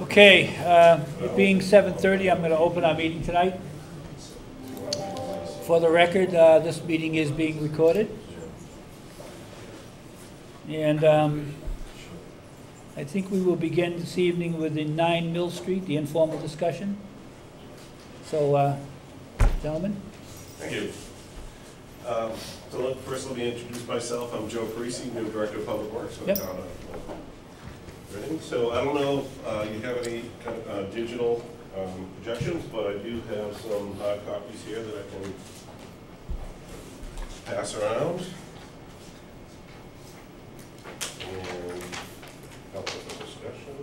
Okay, uh, it being 7:30, I'm going to open our meeting tonight. For the record, uh, this meeting is being recorded. And um, I think we will begin this evening with the 9 Mill Street, the informal discussion. So, uh, gentlemen? Thank you. Um, So let- first, let me introduce myself. I'm Joe Parisi, new Director of Public Works for the Yep. town of Reading. So I don't know if uh, you have any kind of uh, digital um, projections, but I do have some hard copies here that I can pass around. And help with the discussion.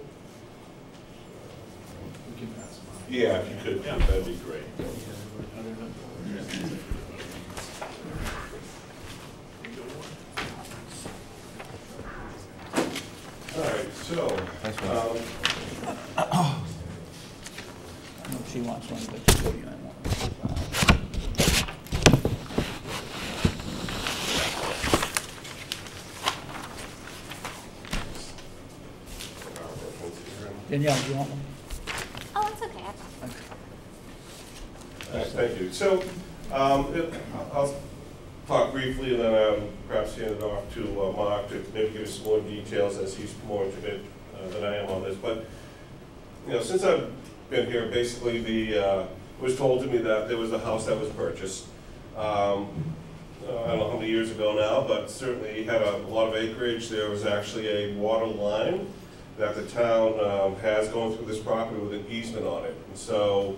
Yeah, if you could, yeah. that'd be great. All right, so, um, I don't know if she wants one, but she'll give you one. Danielle, do you want one? Oh, it's okay. I thought- All right, Thank you. So, um, it- I'll talk briefly and then um, perhaps hand it off to uh, Mark to maybe give us some more details as he's more intimate uh, than I am on this. But, you know, since I've been here, basically the, uh, was told to me that there was a house that was purchased. Um, uh, I don't know how many years ago now, but certainly had a lot of acreage. There was actually a water line that the town um, has going through this property with an easement on it. And so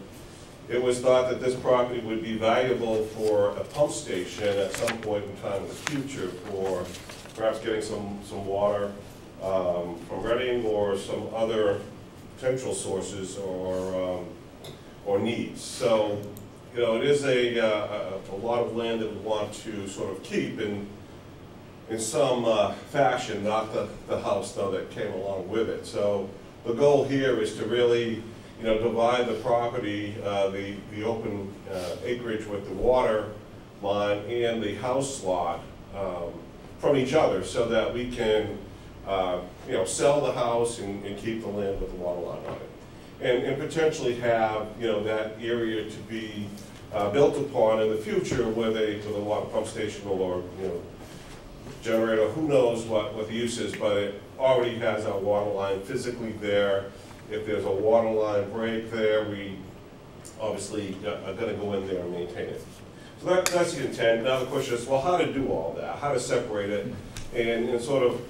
it was thought that this property would be valuable for a pump station at some point in time in the future for perhaps getting some, some water um, from Reading or some other potential sources or, um, or needs. So, you know, it is a, uh, a, a lot of land that we want to sort of keep in, in some uh, fashion, not the, the house though that came along with it. So the goal here is to really, you know, divide the property, uh, the, the open uh, acreage with the water line and the house lot um, from each other so that we can, uh, you know, sell the house and, and keep the land with the water line on it. And, and potentially have, you know, that area to be uh, built upon in the future with a, with a water pump station or, you know, generator, who knows what, what the use is, but it already has our water line physically there. If there's a water line break there, we obviously are gonna go in there and maintain it. So that, that's the intent. Now the question is, well, how to do all that, how to separate it, and, and sort of,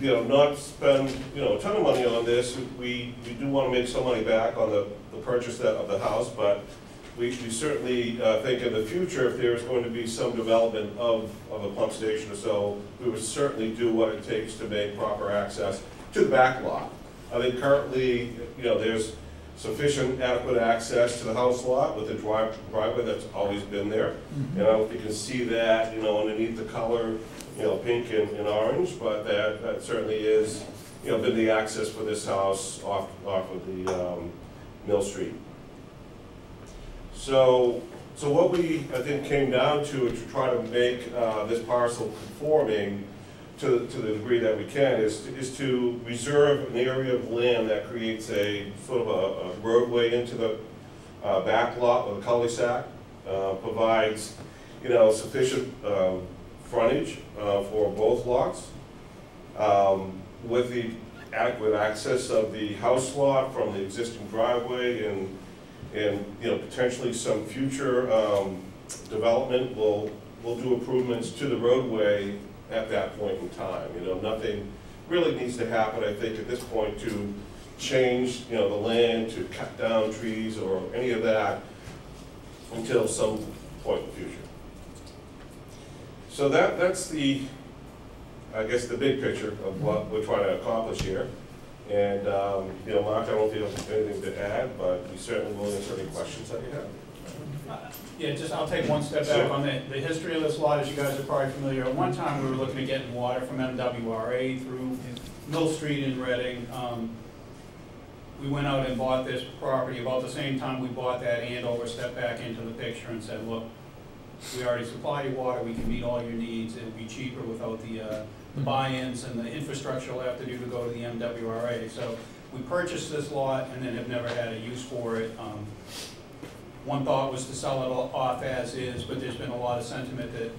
you know, not spend, you know, a ton of money on this. We, we do wanna make some money back on the, the purchase that- of the house, but we, we certainly uh, think in the future, if there's going to be some development of, of a pump station or so, we would certainly do what it takes to make proper access to the back lot. I think currently, you know, there's sufficient adequate access to the house lot with the drive, driveway that's always been there. And I don't know if you can see that, you know, underneath the color, you know, pink and, and orange, but that, that certainly is, you know, been the access for this house off, off of the, um, Mill Street. So, so what we, I think, came down to is to try to make uh, this parcel conforming to, to the degree that we can, is, is to reserve an area of land that creates a, sort of a- a roadway into the uh, back lot of the cul-de-sac, uh, provides, you know, sufficient um, frontage uh, for both lots, um, with the adequate access of the house lot from the existing driveway and and, you know, potentially some future um, development will, will do improvements to the roadway at that point in time. You know, nothing really needs to happen, I think, at this point to change, you know, the land, to cut down trees or any of that until some point in the future. So that, that's the, I guess, the big picture of what we're trying to accomplish here. And, um, you know, Mark, I don't know if you have anything to add, but we certainly will answer any questions that you have. Yeah, just, I'll take one step back on the, the history of this lot, as you guys are probably familiar. At one time, we were looking at getting water from MWRA through Mill Street in Reading. Um, We went out and bought this property about the same time we bought that, Andover stepped back into the picture and said, look, we already supply you water, we can meet all your needs, it'll be cheaper without the, uh, the buy-ins and the infrastructure we'll have to do to go to the MWRA. So we purchased this lot and then have never had a use for it. Um, One thought was to sell it off as is, but there's been a lot of sentiment that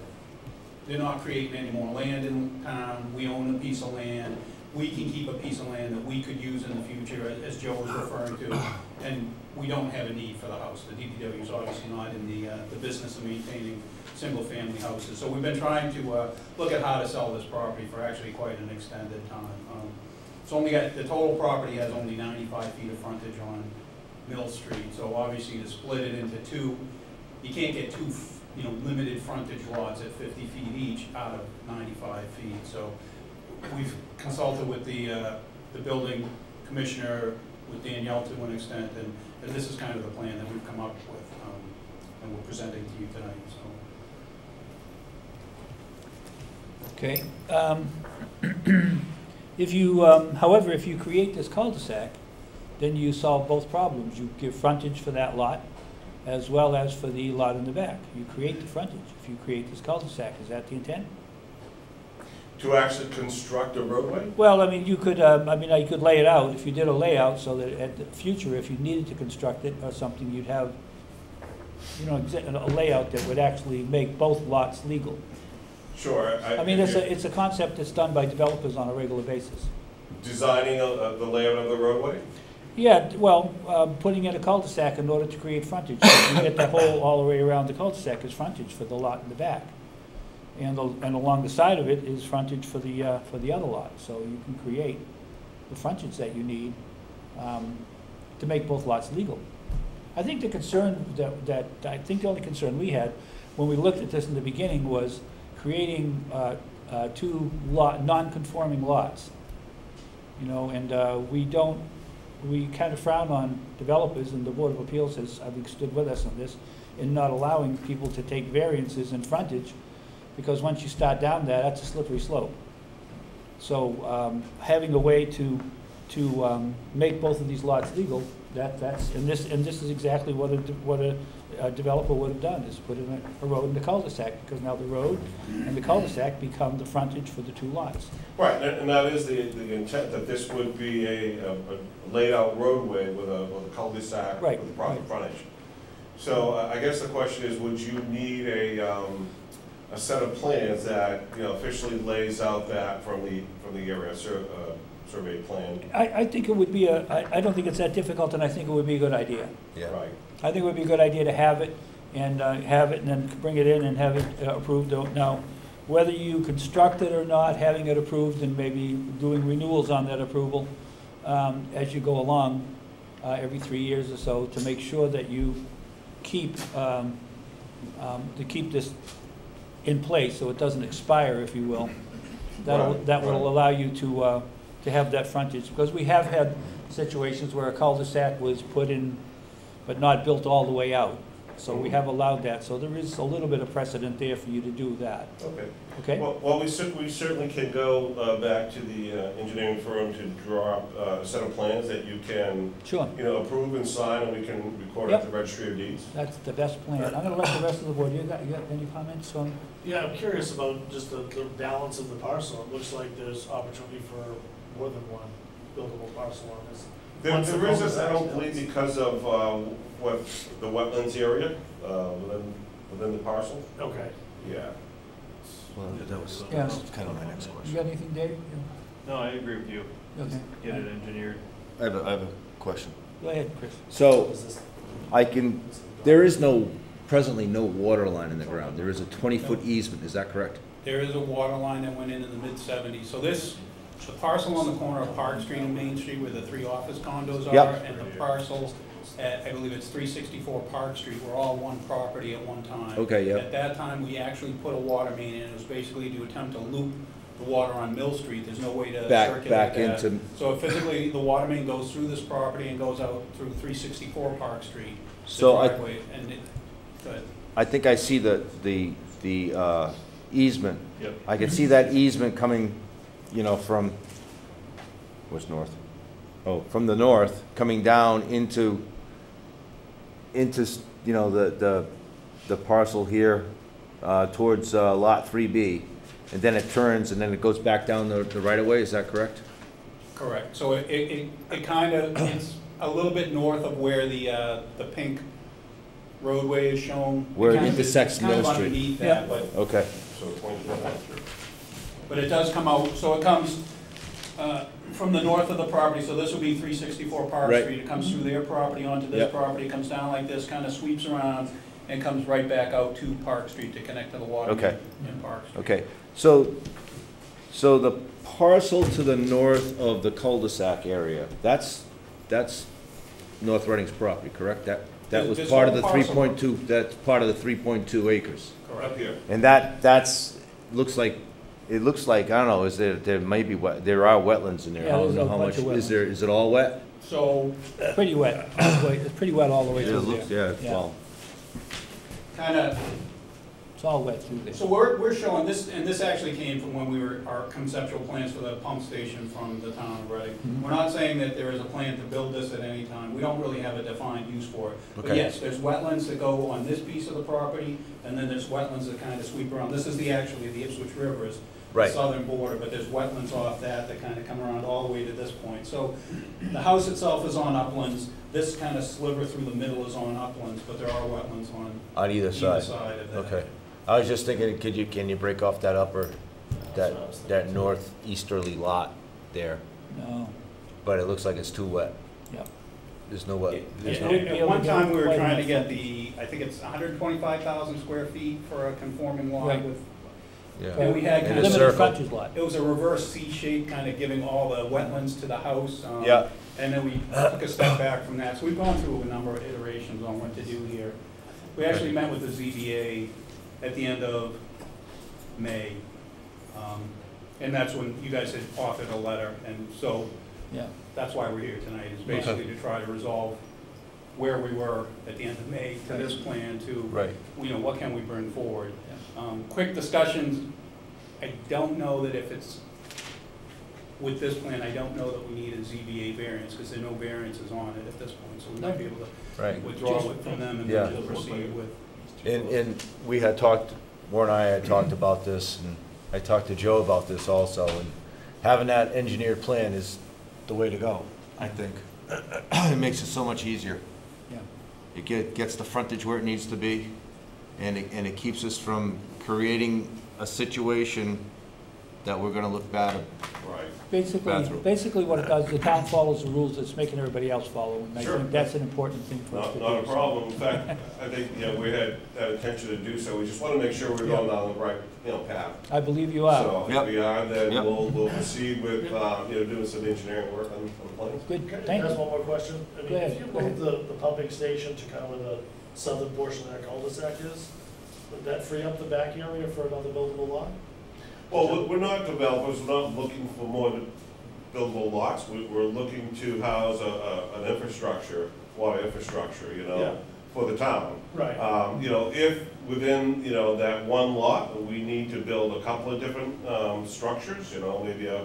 they're not creating any more land in town, we own a piece of land, we can keep a piece of land that we could use in the future, as Joe was referring to, and we don't have a need for the house. The DPW is obviously not in the, uh, the business of maintaining single-family houses. So we've been trying to, uh, look at how to sell this property for actually quite an extended time. Um, It's only got, the total property has only ninety-five feet of frontage on Mill Street, so obviously to split it into two, you can't get two, you know, limited frontage lots at fifty feet each out of ninety-five feet, so we've consulted with the, uh, the building commissioner, with Danielle to an extent, and, and this is kind of the plan that we've come up with, um, and we're presenting to you tonight, so. Okay. um, If you, um, however, if you create this cul-de-sac, then you solve both problems. You give frontage for that lot as well as for the lot in the back. You create the frontage if you create this cul-de-sac. Is that the intent? To actually construct a roadway? Well, I mean, you could, um, I mean, you could lay it out, if you did a layout so that at the future, if you needed to construct it or something, you'd have, you know, a layout that would actually make both lots legal. Sure. I mean, it's a, it's a concept that's done by developers on a regular basis. Designing a- a- the layout of the roadway? Yeah, well, um, putting in a cul-de-sac in order to create frontage. You get the whole, all the way around the cul-de-sac is frontage for the lot in the back. And, the- and along the side of it is frontage for the, uh, for the other lot. So you can create the frontage that you need um, to make both lots legal. I think the concern that, that, I think the only concern we had when we looked at this in the beginning was creating uh, uh, two lot, non-conforming lots. You know, and uh, we don't, we kind of frown on developers, and the Board of Appeals has, I think, stood with us on this, in not allowing people to take variances in frontage, because once you start down that, that's a slippery slope. So um, having a way to, to um, make both of these lots legal, that, that's, and this, and this is exactly what a, what a a developer would have done, is put in a- a road and a cul-de-sac, because now the road and the cul-de-sac become the frontage for the two lots. Right, and and that is the, the intent, that this would be a, a a laid-out roadway with a, with a cul-de-sac. Right, With proper right. frontage. So uh, I guess the question is, would you need a, um, a set of plans that, you know, officially lays out that from the, from the area sur, uh, survey plan? I, I think it would be a, I, I don't think it's that difficult, and I think it would be a good idea. Yeah. Right, I think it would be a good idea to have it, and uh, have it, and then bring it in and have it uh, approved. Don't- Now, whether you construct it or not, having it approved and maybe doing renewals on that approval um, as you go along, uh, every three years or so, to make sure that you keep, um, um, to keep this in place, so it doesn't expire, if you will. That'll, Right, that will right. allow you to, uh, to have that frontage, because we have had situations where a cul-de-sac was put in, but not built all the way out. So we have allowed that, so there is a little bit of precedent there for you to do that, okay. okay? Well, well, we cer, we certainly can go uh, back to the uh, engineering firm to draw up uh, a set of plans that you can, Sure, you know, approve and sign, and we can record at the registry of deeds. that's the best plan. I'm gonna let the rest of the board, you got, you got any comments on? Yeah, I'm curious about just the, the balance of the parcel. It looks like there's opportunity for more than one buildable parcel on this. There, Once the there is, cul-de-sac I don't believe, because of uh, what, the wetlands area uh, within, within the parcel, Okay. yeah. Well, that was, Yeah. was kind of my next question. You question. got anything, Dave? No, I agree with you. Okay. Get it engineered. I have a, I have a question. Go ahead, Chris. So I can, there is no, presently no water line in the ground. There is a 20-foot easement, is that correct? There is a water line that went in in the mid-seventies, so this, the parcel on the corner of Park Street and Main Street where the three office condos are, Yep. and the parcel at, I believe it's three sixty-four Park Street, were all one property at one time. Okay, yep. At that time, we actually put a water main in, it was basically to attempt to loop the water on Mill Street, there's no way to Back, circulate back that. into, So physically, the water main goes through this property and goes out through three sixty-four Park Street. the So I- driveway, And it, good. I think I see the, the, the uh, easement. Yep. I can see that easement coming, you know, from, what's north? Oh, from the north, coming down into, into, you know, the, the, the parcel here, uh, towards uh, Lot 3B. and then it turns, and then it goes back down the, the right of way, is that correct? Correct. So it, it, it- it kind of, it's a little bit north of where the, uh, the pink roadway is shown. Where it kind of- intersects it's kind of Mill Street. Yeah. but Okay, So twenty, But it does come out, so it comes uh, from the north of the property, so this would be 364 Park Right. Street. It comes through their property onto this Yep. property, comes down like this, kind of sweeps around, and comes right back out to Park Street to connect to the water Okay. in Park Street. okay. So, so the parcel to the north of the cul-de-sac area, that's, that's North Reading's property, correct? That, that was this part of whole the three parcel. point two, that's part of the three point two acres. Correct. up here. And that, that's, looks like, it looks like, I don't know, is there, there may be wet, there are wetlands in there. Yeah, I there's don't know a how bunch much, of is there, is it all wet? So Pretty wet, all the way- it's pretty wet all the way It through looks, there. yeah, well, kind of, It's all wet through there. so we're, we're showing this, and this actually came from when we were, our conceptual plans for the pump station from the town of Reading. Mhm. We're not saying that there is a plan to build this at any time. We don't really have a defined use for it. But Okay. yes, there's wetlands that go on this piece of the property, and then there's wetlands that kind of sweep around. This is the, actually, the Ipswich River is the Right. southern border, but there's wetlands off that that kind of come around all the way to this point. So the house itself is on uplands. This kind of sliver through the middle is on uplands, but there are wetlands on on either either side. side of that. Okay. I was just thinking, could you, can you break off that upper, that, that northeasterly lot there? No, But it looks like it's too wet. yeah. There's no wet. Yeah, there's no- At at one time, we were trying to get the, I think it's hundred and twenty-five thousand square feet for a conforming lot Right. with, Yeah. and we had kind a of, Limited circle. frontage lot. it was a reverse C shape, kind of giving all the wetlands to the house. um, Yeah, And then we took a step back from that, so we've gone through a number of iterations on what to do here. We actually met with the ZBA at the end of May, um, and that's when you guys had authored a letter, and so Yeah, that's why we're here tonight, is basically to try to resolve where we were at the end of May to this plan to, right. you know, what can we bring forward? Um, Quick discussions, I don't know that if it's, with this plan, I don't know that we need a ZBA variance, because there are no variances on it at this point, so we might be able to Right. withdraw it from them and Yeah. then just proceed with. And, and we had talked, Warren and I had talked about this, and I talked to Joe about this also, and having that engineered plan is the way to go, I think. It makes it so much easier. yeah. It get, gets the frontage where it needs to be, and it, and it keeps us from creating a situation that we're gonna look bad. Right. Basically, Bathroom. basically what it does, the town follows the rules it's making everybody else follow, and I Sure. think that's an important thing for us to Not, do. not a problem. In fact, I think, you know, we had that intention to do so. We just want to make sure we're going down the right, you know, path. I believe you are. So Yep. if we are, then Yep. we'll, we'll proceed with, uh, you know, doing some engineering work on, on the plans. Good, Can I thank ask you. one more question? I mean, Go ahead, if you go ahead. move the, the pumping station to kind of where the southern portion of that cul-de-sac is, would that free up the back area for another buildable lot? Well, we're- we're not developers, we're not looking for more buildable lots. We- We're looking to house a, a, an infrastructure, water infrastructure, you Yeah. know, for the town. Right. Um, you know, if within, you know, that one lot, we need to build a couple of different, um, structures, you know, maybe a,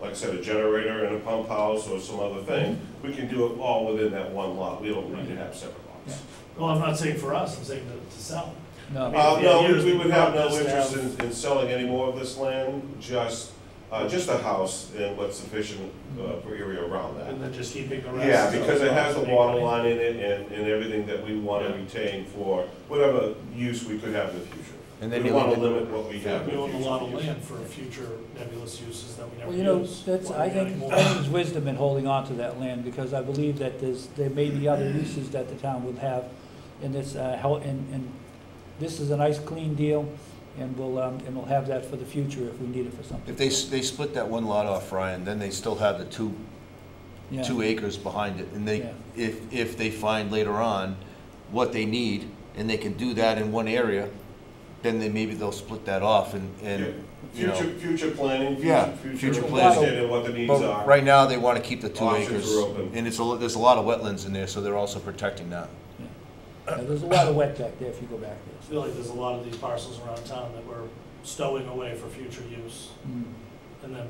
like I said, a generator and a pump house or some other thing, we can do it all within that one lot. We don't need to have separate lots. Well, I'm not saying for us, I'm saying to, to sell. No, Uh, no, here's we would have no problem, just interest in, in selling any more of this land, just, uh, just a house and what's sufficient, uh, for area around that. And then just keeping the rest. Yeah, because it has the water line in it and, and everything that we wanna Yeah. retain for whatever use we could have in the future. And then We you wanna look at- limit what we have in We the own a lot of land for future nebulous uses that we never well, never you know, use. that's, Why I are we adding think. I think there's wisdom in holding on to that land, because I believe that there's, there may be other uses that the town would have in this, uh, hel- and, and this is a nice, clean deal, and we'll, um, and we'll have that for the future if we need it for something. If they, s- they split that one lot off, Ryan, then they still have the two, Yeah. two acres behind it. And they, Yeah. if, if they find later on what they need, and they can do that in one area, then they, maybe they'll split that off and, and, you know. Future, future planning, Yeah, future, future future planning. understanding what the needs But are. right now, they wanna keep the two Options acres. are open. And it's a, lo- there's a lot of wetlands in there, so they're also protecting that. Yeah, There's a lot of wet back there if you go back there. I feel like there's a lot of these parcels around town that we're stowing away for future use. Mm. And then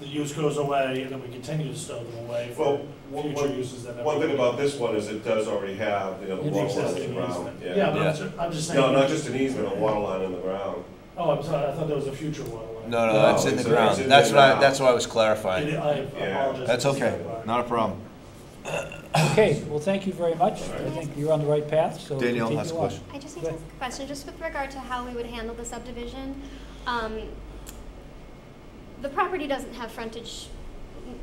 the use goes away, and then we continue to stow them away Well, for one, future one- uses that never. one thing about this one is it does already have, you know, the An water line in Existing the ground. easement. Yeah, but I'm Yeah. ju- I'm just saying. No, not just an easement, a water line in the ground. Oh, I'm sorry, I thought there was a future one. No, no, No, that's in the it's- ground. it's in That's the what I, ground. that's what I was I clarifying. I Yeah. apologize. That's okay, not a problem. Okay, well, thank you very much. I think you're on the right path, so Danielle continue has a on. question. I just need to ask a question, just with regard to how we would handle the subdivision. Um, The property doesn't have frontage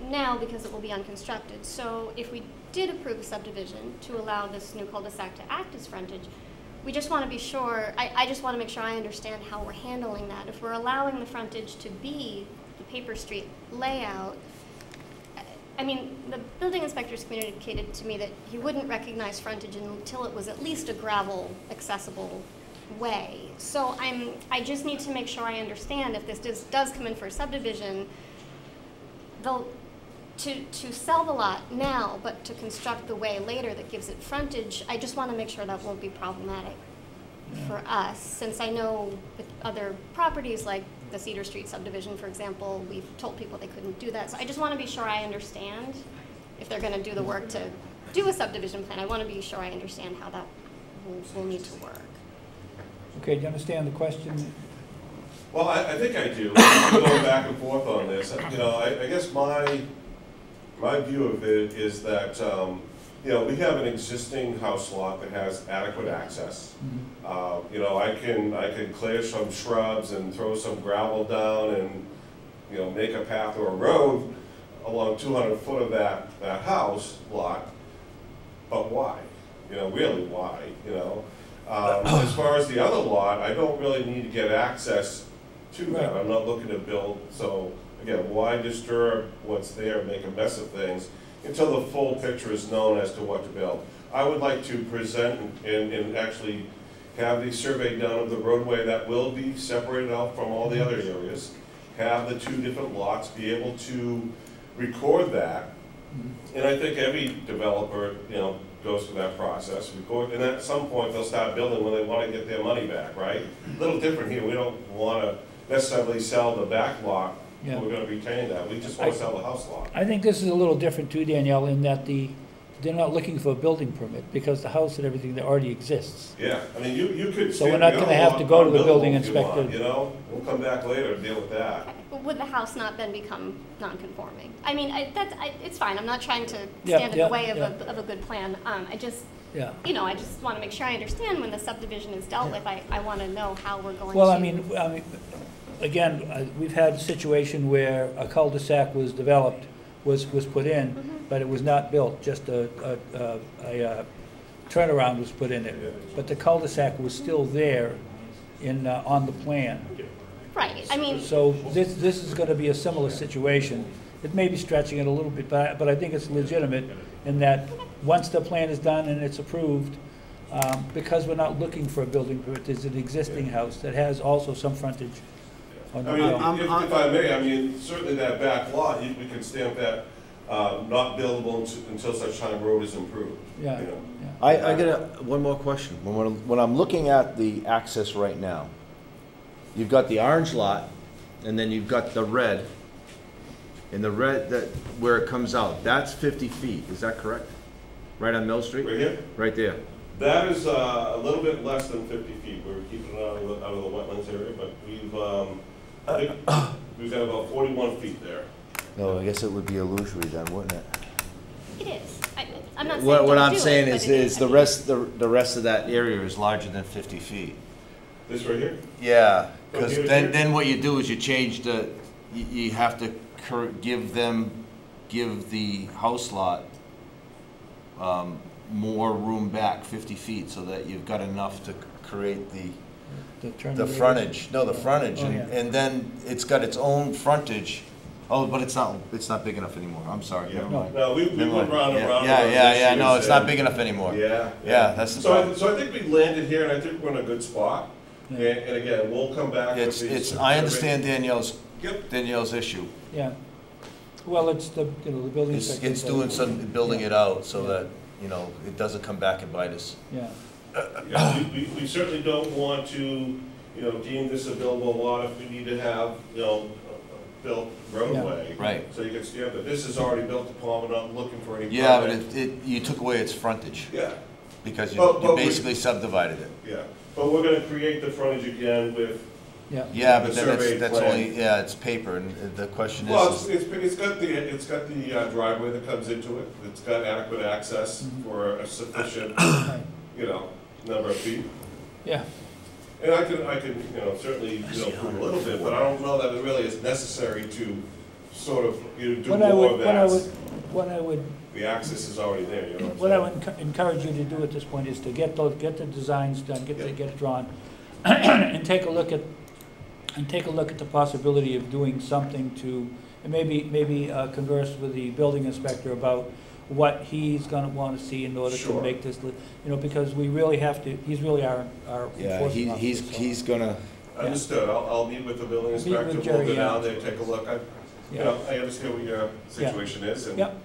now because it will be unconstructed. So if we did approve a subdivision to allow this new cul-de-sac to act as frontage, we just want to be sure, I, I just want to make sure I understand how we're handling that. If we're allowing the frontage to be the paper street layout, I mean, the building inspectors communicated to me that he wouldn't recognize frontage until it was at least a gravel accessible way. So I'm, I just need to make sure I understand if this does, does come in for a subdivision, they'll, to, to sell the lot now, but to construct the way later that gives it frontage, I just want to make sure that won't be problematic for us, since I know with other properties like the Cedar Street subdivision, for example, we've told people they couldn't do that. So I just want to be sure I understand if they're going to do the work to do a subdivision plan. I want to be sure I understand how that will, will need to work. Okay, do you understand the question? Well, I, I think I do. I'm going back and forth on this. You know, I, I guess my, my view of it is that, um, you know, we have an existing house lot that has adequate access. Uh, You know, I can, I can clear some shrubs and throw some gravel down and, you know, make a path or a road along two hundred foot of that, that house lot. But why? You know, really, why, you know? Um, As far as the other lot, I don't really need to get access to that. I'm not looking to build, so, again, why disturb what's there, make a mess of things, until the full picture is known as to what to build. I would like to present and, and actually have the survey done of the roadway that will be separated out from all the other areas, have the two different lots, be able to record that. And I think every developer, you know, goes through that process, record, and at some point, they'll start building when they wanna get their money back, right? A Little different here, we don't wanna necessarily sell the back lot, Yeah. we're gonna retain that, we just wanna sell the house lot. I think this is a little different too, Danielle, in that the, they're not looking for a building permit because the house and everything that already exists. Yeah, I mean, you, you could. So we're not gonna have to go to the building if you want, inspector. You know, we'll come back later and deal with that. But would the house not then become non-conforming? I mean, I, that's, I, it's fine, I'm not trying to Yeah, stand in yeah, the way of a, of a good plan. Um, I just, Yeah. you know, I just want to make sure I understand when the subdivision is dealt with, I, I want to know how we're going to. Well, I mean, I mean, again, uh, we've had a situation where a cul-de-sac was developed, was, was put in, but it was not built, just a, a- a, a uh, turnaround was put in it. But the cul-de-sac was still there in, uh, on the plan. Right, I mean, So this, this is gonna be a similar situation. It may be stretching it a little bit, but, I- but I think it's legitimate in that, once the plan is done and it's approved, um, because we're not looking for a building permit, there's an existing house that has also some frontage I mean, road. if, if I may, I mean, certainly that back lot, you, we can stamp that, um, not buildable until- until such time road is improved. Yeah, you know. yeah. I, I get a, one more question. When, we're- when I'm looking at the access right now, you've got the orange lot, and then you've got the red. And the red, that, where it comes out, that's fifty feet, is that correct? Right on Mill Street? Right here, Right there. that is, uh, a little bit less than fifty feet, we're keeping it out of the, out of the wetlands area, but we've, um, I think, we've got about forty-one feet there. No, I guess it would be illusory then, wouldn't it? it is. I, I'm not saying What, what don't I'm do it, saying but is, it is I the mean, rest, the, the rest of that area is larger than fifty feet. This right here? Yeah, because here then, here? then what you do is you change the, you, you have to cur, give them, give the house lot, um, more room back, fifty feet, so that you've got enough to create the, The turn the frontage, no, the frontage, Oh, and, yeah. and then it's got its own frontage. Oh, but it's not, it's not big enough anymore, I'm sorry, Yeah. never mind. No, we, we Never went mind. round and Yeah, round. Yeah, about yeah, yeah, no, year, it's not and- big enough anymore. Yeah. Yeah, that's the So I, problem. so I think we landed here, and I think we're in a good spot, and, and again, we'll come back with It's, these. it's, I understand Danielle's, Yep, Danielle's issue. Yeah. Well, it's the, you know, the building It's, inspector. it's doing some, building it out so that, you know, it doesn't come back and bite us. Yeah, yeah, we, we- we certainly don't want to, you know, deem this a buildable lot if we need to have, you know, a- a built roadway. Right. So you can stamp it, this is already built upon, we're not looking for any. Yeah, but it, it, you took away its frontage, Yeah, because you, But- you but we- basically subdivided it. yeah, but we're gonna create the frontage again with Yeah. Yeah, The but then that's, survey that's plan. only, yeah, it's paper, and the question Well, is, it's, is- it's, it's got the, it's got the uh, driveway that comes into it, it's got adequate access Mhm. for a sufficient, you know, number of feet. Yeah, And I can, I can, you know, certainly, you know, prove a little bit, but I don't know that it really is necessary to sort of, you know, do what I more would, of what I would, that. what I would The access is already there, you know What what I I'm would encour- encourage you to do at this point is to get those, get the designs done, get, the- Yeah. get it drawn, and take a look at, and take a look at the possibility of doing something to, and maybe, maybe uh, converse with the building inspector about what he's gonna wanna see in order to make this, li- you know, because we really have to, he's really our, our yeah, enforcement he, officer. he's, so- he's gonna, saying. Understood, I'll, I'll meet with the building Meet with inspector, we'll Jerry, go yeah. down there, take a look, I, you Yeah. know, I understand what your situation is, and, Yep,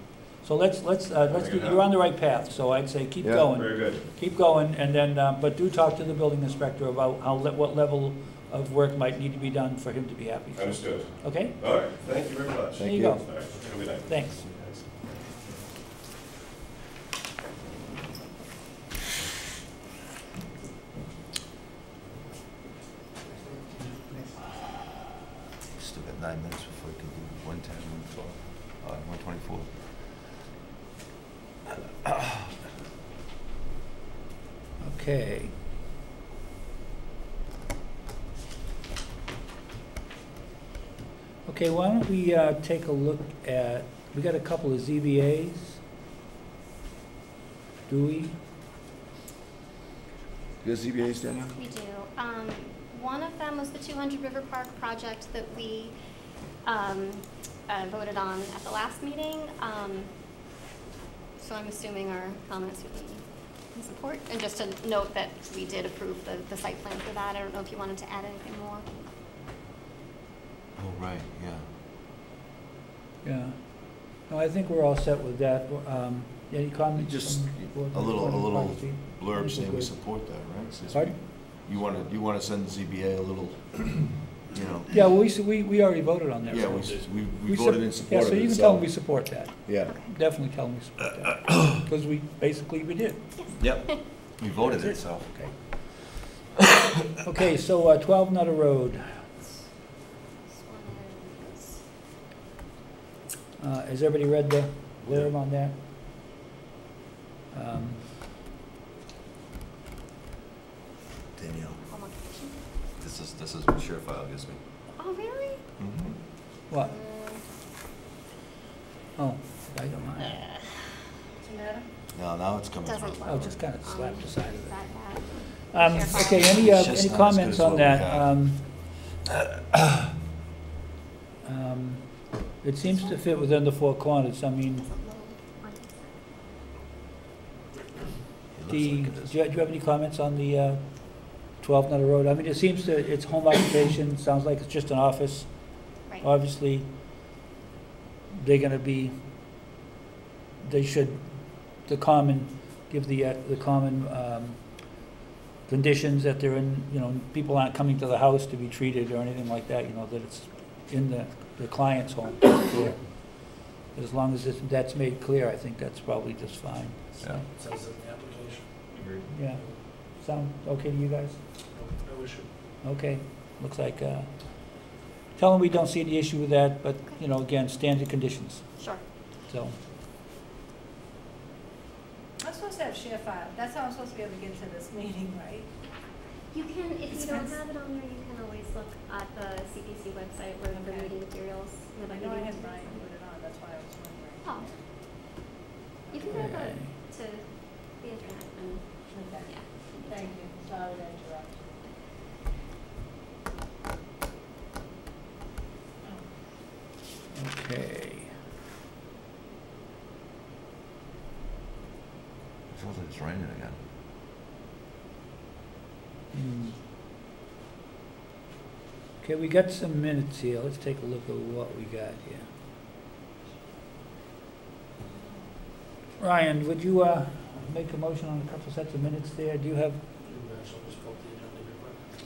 so let's, let's, uh, let's, do- you're on the right path, so I'd say keep Yeah. going. very good. keep going, and then, uh, but do talk to the building inspector about how, le- what level of work might need to be done for him to be happy. Understood. Okay, All right, thank you very much. there Thank you you. go, All right, have a good night. thanks. Still got nine minutes before we can do one ten, one twelve, uh, one twenty-four. Okay. Okay, why don't we, uh, take a look at, we got a couple of ZBAs. Do we? You got ZBAs, Danielle? We do. Um, one of them was the two hundred River Park project that we, um, uh, voted on at the last meeting. Um, so I'm assuming our comments would be in support. And just to note that we did approve the, the site plan for that. I don't know if you wanted to add anything more. Oh, right, yeah. Yeah. No, I think we're all set with that. Um, any comments? Just from- a little- a little Blurb saying we're we good. support that, right? Says we- Pardon? You wanna, you wanna send the ZBA a little, you know? Yeah, well, we, s- we, we already voted on that. Yeah, so- we, s- we, we We voted in support Yeah, of so it, you can tell them we support that. Yeah, Definitely tell them we support that. Because we, basically, we did. yep, we voted it, so. Okay. Okay, so uh, 12 Nutter Road. This one is, Uh, Has everybody read the blurb on that? Um, Danielle, home occupation. this is, this is what ShareFile gives me. Oh, really? Mm-hmm. What? Uh, Oh, I don't mind. What's the matter? No, now it's coming Doesn't through. Oh, just kind of slap the side of it. Um, Okay, any, uh, It's just any not as comments good as on what we that? had. Um, um, It seems to fit within the four corners. I mean, Doesn't load on its It looks the, like do it is. you do you have any comments on the uh, 12 Nutter Road? I mean, it seems to, it's home occupation, sounds like it's just an office. Right. Obviously, they're gonna be, they should, the common, give the, uh, the common um, conditions that they're in, you know, people aren't coming to the house to be treated or anything like that, you know, that it's in the, the client's home. As long as it's- that's made clear, I think that's probably just fine. So, Yeah. It says in the application. Yeah, sound okay to you guys? No, no issue. Okay, looks like, uh, tell them we don't see any issue with that, but, you know, again, standard conditions, Sure. so. I'm supposed to have share file, that's how I'm supposed to be able to get to this meeting, right? You can, if you don't nice. have it on there, you can always look at the CPC website where the Okay. meeting materials. where the I know I meeting had Brian are. put it on, that's why I was wondering. Oh. You can go Okay. to the internet and, Okay, yeah. Thank you, sorry to interrupt. Okay. It feels like it's raining again. Hmm. Okay, we got some minutes here. Let's take a look at what we got here. Ryan, would you, uh, make a motion on a couple sets of minutes there? Do you have, You guys will just pull up the agenda real quick.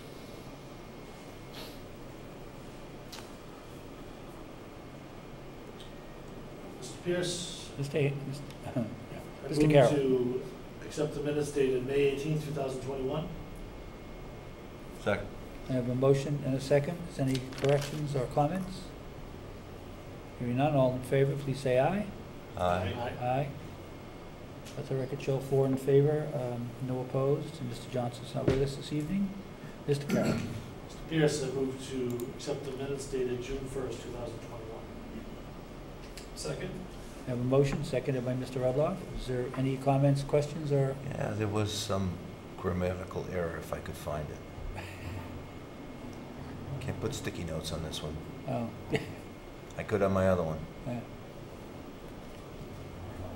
Mr. Pierce, Mr. A- I Mr. move Carroll. to accept the minutes dated May eighteenth, two thousand twenty-one. Second. I have a motion and a second. Is any corrections or comments? Hearing none, all in favor, please say aye. Aye. Aye. Let the record show four in favor, um, no opposed, and Mr. Johnson's not with us this evening. Mr. Carroll. Mr. Pierce, I move to accept the minutes dated June first, two thousand twenty-one. Second? I have a motion, seconded by Mr. Rudloff. Is there any comments, questions, or, Yeah, there was some grammatical error if I could find it. Can't put sticky notes on this one. oh, I could on my other one. yeah.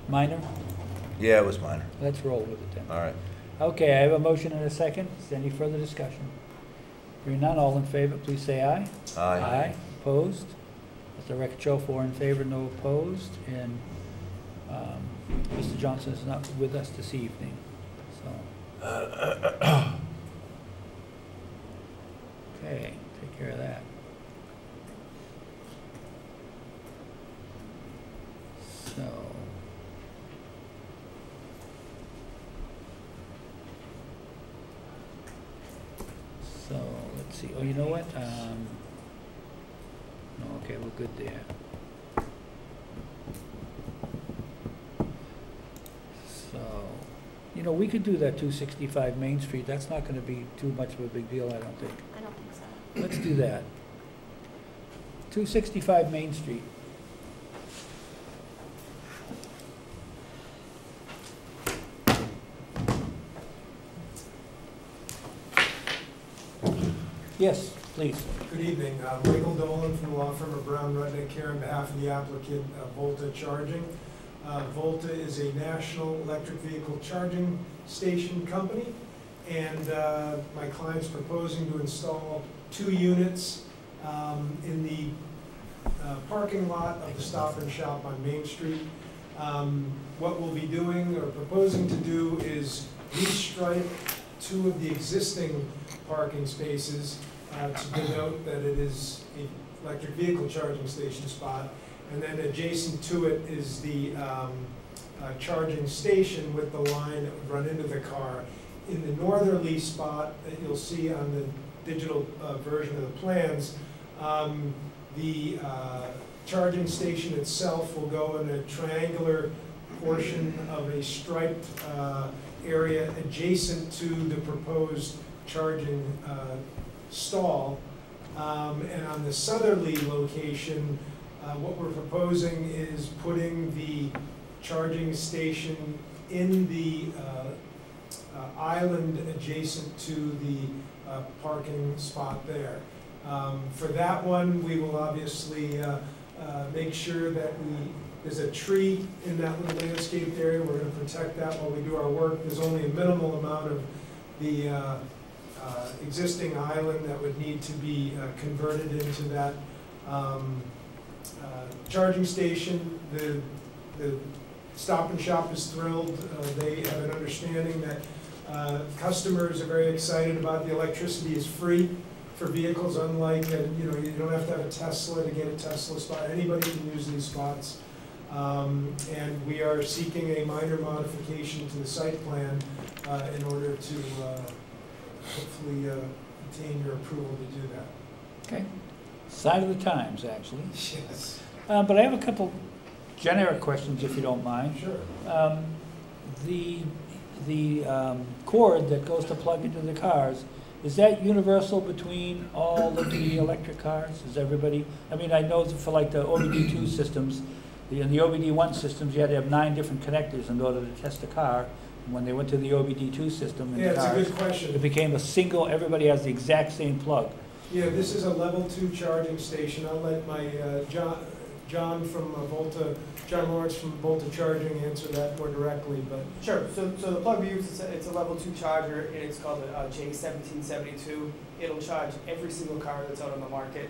minor? Yeah, it was minor. Let's roll with it then. All right. Okay, I have a motion and a second. Is there any further discussion? Hearing none, all in favor, please say aye. Aye. Opposed? Let the record show four in favor, no opposed, and um, Mr. Johnson is not with us this evening, so. Okay, take care of that. So. So, let's see, oh, you know what? Um, no, okay, we're good there. So, you know, we could do that two sixty-five Main Street, that's not gonna be too much of a big deal, I don't think. I don't think so. Let's do that. Two sixty-five Main Street. Yes, please. Good evening. Uh, Michael Dolan from the law firm of Brown Rudnick here on behalf of the applicant uh, Volta Charging. Uh, Volta is a national electric vehicle charging station company, and uh, my client's proposing to install two units um, in the uh, parking lot of the Stop and Shop on Main Street. Um, What we'll be doing or proposing to do is restripe two of the existing parking spaces uh, to denote that it is an electric vehicle charging station spot. And then adjacent to it is the um, uh, charging station with the line that would run into the car. In the northerly spot that you'll see on the digital uh, version of the plans, um, the uh, charging station itself will go in a triangular portion of a striped uh, area adjacent to the proposed charging uh, stall. Um, And on the southerly location, uh, what we're proposing is putting the charging station in the uh, uh, island adjacent to the uh, parking spot there. Um, For that one, we will obviously uh, uh, make sure that we, there's a tree in that little landscaped area, we're gonna protect that while we do our work. There's only a minimal amount of the uh, existing island that would need to be uh, converted into that um, uh, charging station. The, the Stop and Shop is thrilled. They have an understanding that customers are very excited about the electricity is free for vehicles, unlike, you know, you don't have to have a Tesla to get a Tesla spot. Anybody can use these spots. Um, And we are seeking a minor modification to the site plan uh, in order to uh, hopefully uh, obtain your approval to do that. Okay. Side of the times, actually. Yes. Uh, But I have a couple generic questions, if you don't mind. Sure. Um, The, the um, cord that goes to plug into the cars, is that universal between all of the electric cars? Is everybody, I mean, I know that for like the OBD2 systems, the- in the OBD1 systems, you had to have nine different connectors in order to test a car. And When they went to the OBD2 system in Yeah, the it's a cars, good question. it became a single, everybody has the exact same plug. Yeah, this is a level two charging station. I'll let my, uh, John, John from uh, Volta, John Lawrence from Volta Charging answer that more directly, but Sure, so, so the plug we use, is a- it's a level two charger, and it's called a J seventeen seventy-two. It'll charge every single car that's out on the market.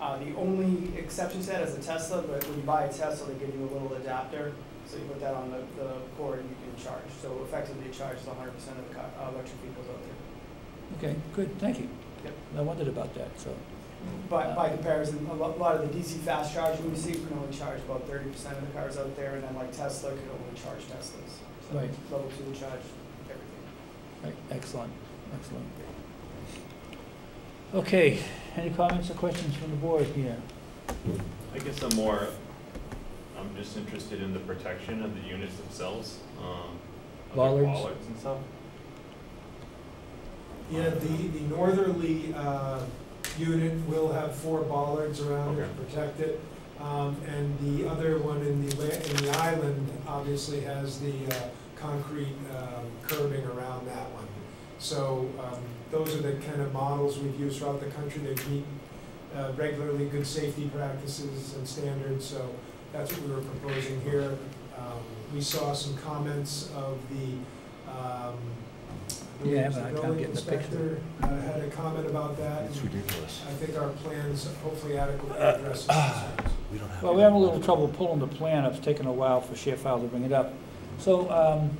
Uh, the only exception to that is a Tesla, but when you buy a Tesla, they give you a little adapter, so you put that on the, the cord and you can charge. So effectively, it charges hundred percent of the car, uh, electric vehicles out there. Okay, good, thank you. Yep. I wondered about that, so. By, by comparison, a lot, a lot of the DC fast charging we see can only charge about thirty percent of the cars out there, and then like Tesla can only charge Teslas. So Right. Level two will charge everything. Right, excellent, excellent. Okay, any comments or questions from the board here? I guess I'm more, I'm just interested in the protection of the units themselves, um, Bollards? bollards and stuff. Yeah, the, the northerly, uh, unit will have four bollards around it to protect it. Um, and the other one in the, in the island obviously has the, uh, concrete, um, curbing around that one. So, um, those are the kind of models we've used throughout the country, they meet, uh, regularly good safety practices and standards, so that's what we were proposing here. We saw some comments of the, um, I believe Yeah, it was but the I can't building get the picture. inspector, uh, had a comment about that. It's ridiculous. I think our plans hopefully adequately address the concerns. We don't have. Well, we have a little trouble pulling the plan up, it's taken a while for ShareFile to bring it up. So, um,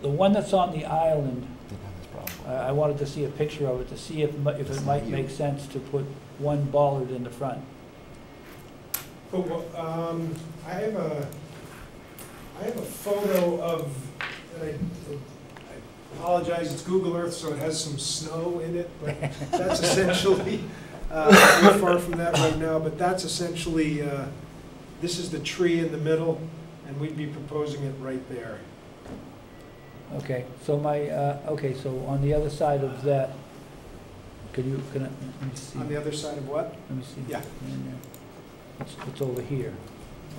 the one that's on the island, Didn't have this I, problem. I wanted to see a picture of it, to see if, mi- if It's it not might you. make sense to put one bollard in the front. But, wha- um, I have a, I have a photo of, and I, I apologize, it's Google Earth, so it has some snow in it, but that's essentially, uh, we're far from that right now, but that's essentially, uh, this is the tree in the middle, and we'd be proposing it right there. Okay, so my, uh, okay, so on the other side of that, could you, can I, let me see, On the other side of what? Let me see. Yeah. It's, it's over here,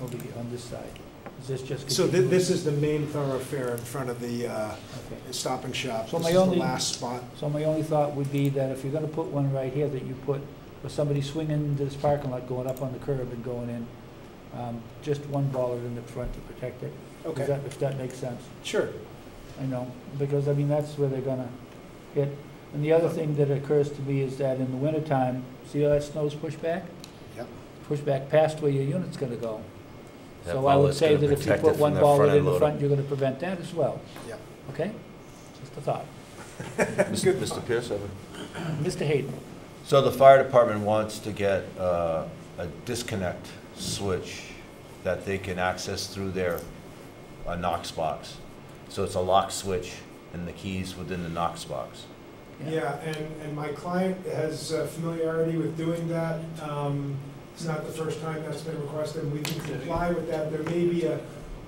over here, on this side. Is this just? So thi- this is the main thoroughfare in front of the, uh, Okay. Stop and Shop. So This my is the only- last spot. So my only thought would be that if you're gonna put one right here, that you put, with somebody swinging into this parking lot, going up on the curb and going in, um, just one bollard in the front to protect it. Does Okay, that- If that makes sense. sure. I know, because, I mean, that's where they're gonna hit. And the other thing that occurs to me is that in the wintertime, see how that snow's pushed back? Yep. Pushed back past where your unit's gonna go. That So I would bollard's say gonna that if you protect it put from one the bollard front in end the loader. front, you're gonna prevent that as well. Yep. Okay? Just a thought. Mr. Mr. Pierce, have a- Mr. Hayden? So the fire department wants to get uh, a disconnect switch that they can access through their uh, Knox box. So it's a lock switch and the keys within the Knox box. Yeah, and, and my client has uh, familiarity with doing that. Um, It's not the first time that's been requested, and we can comply with that. There may be a,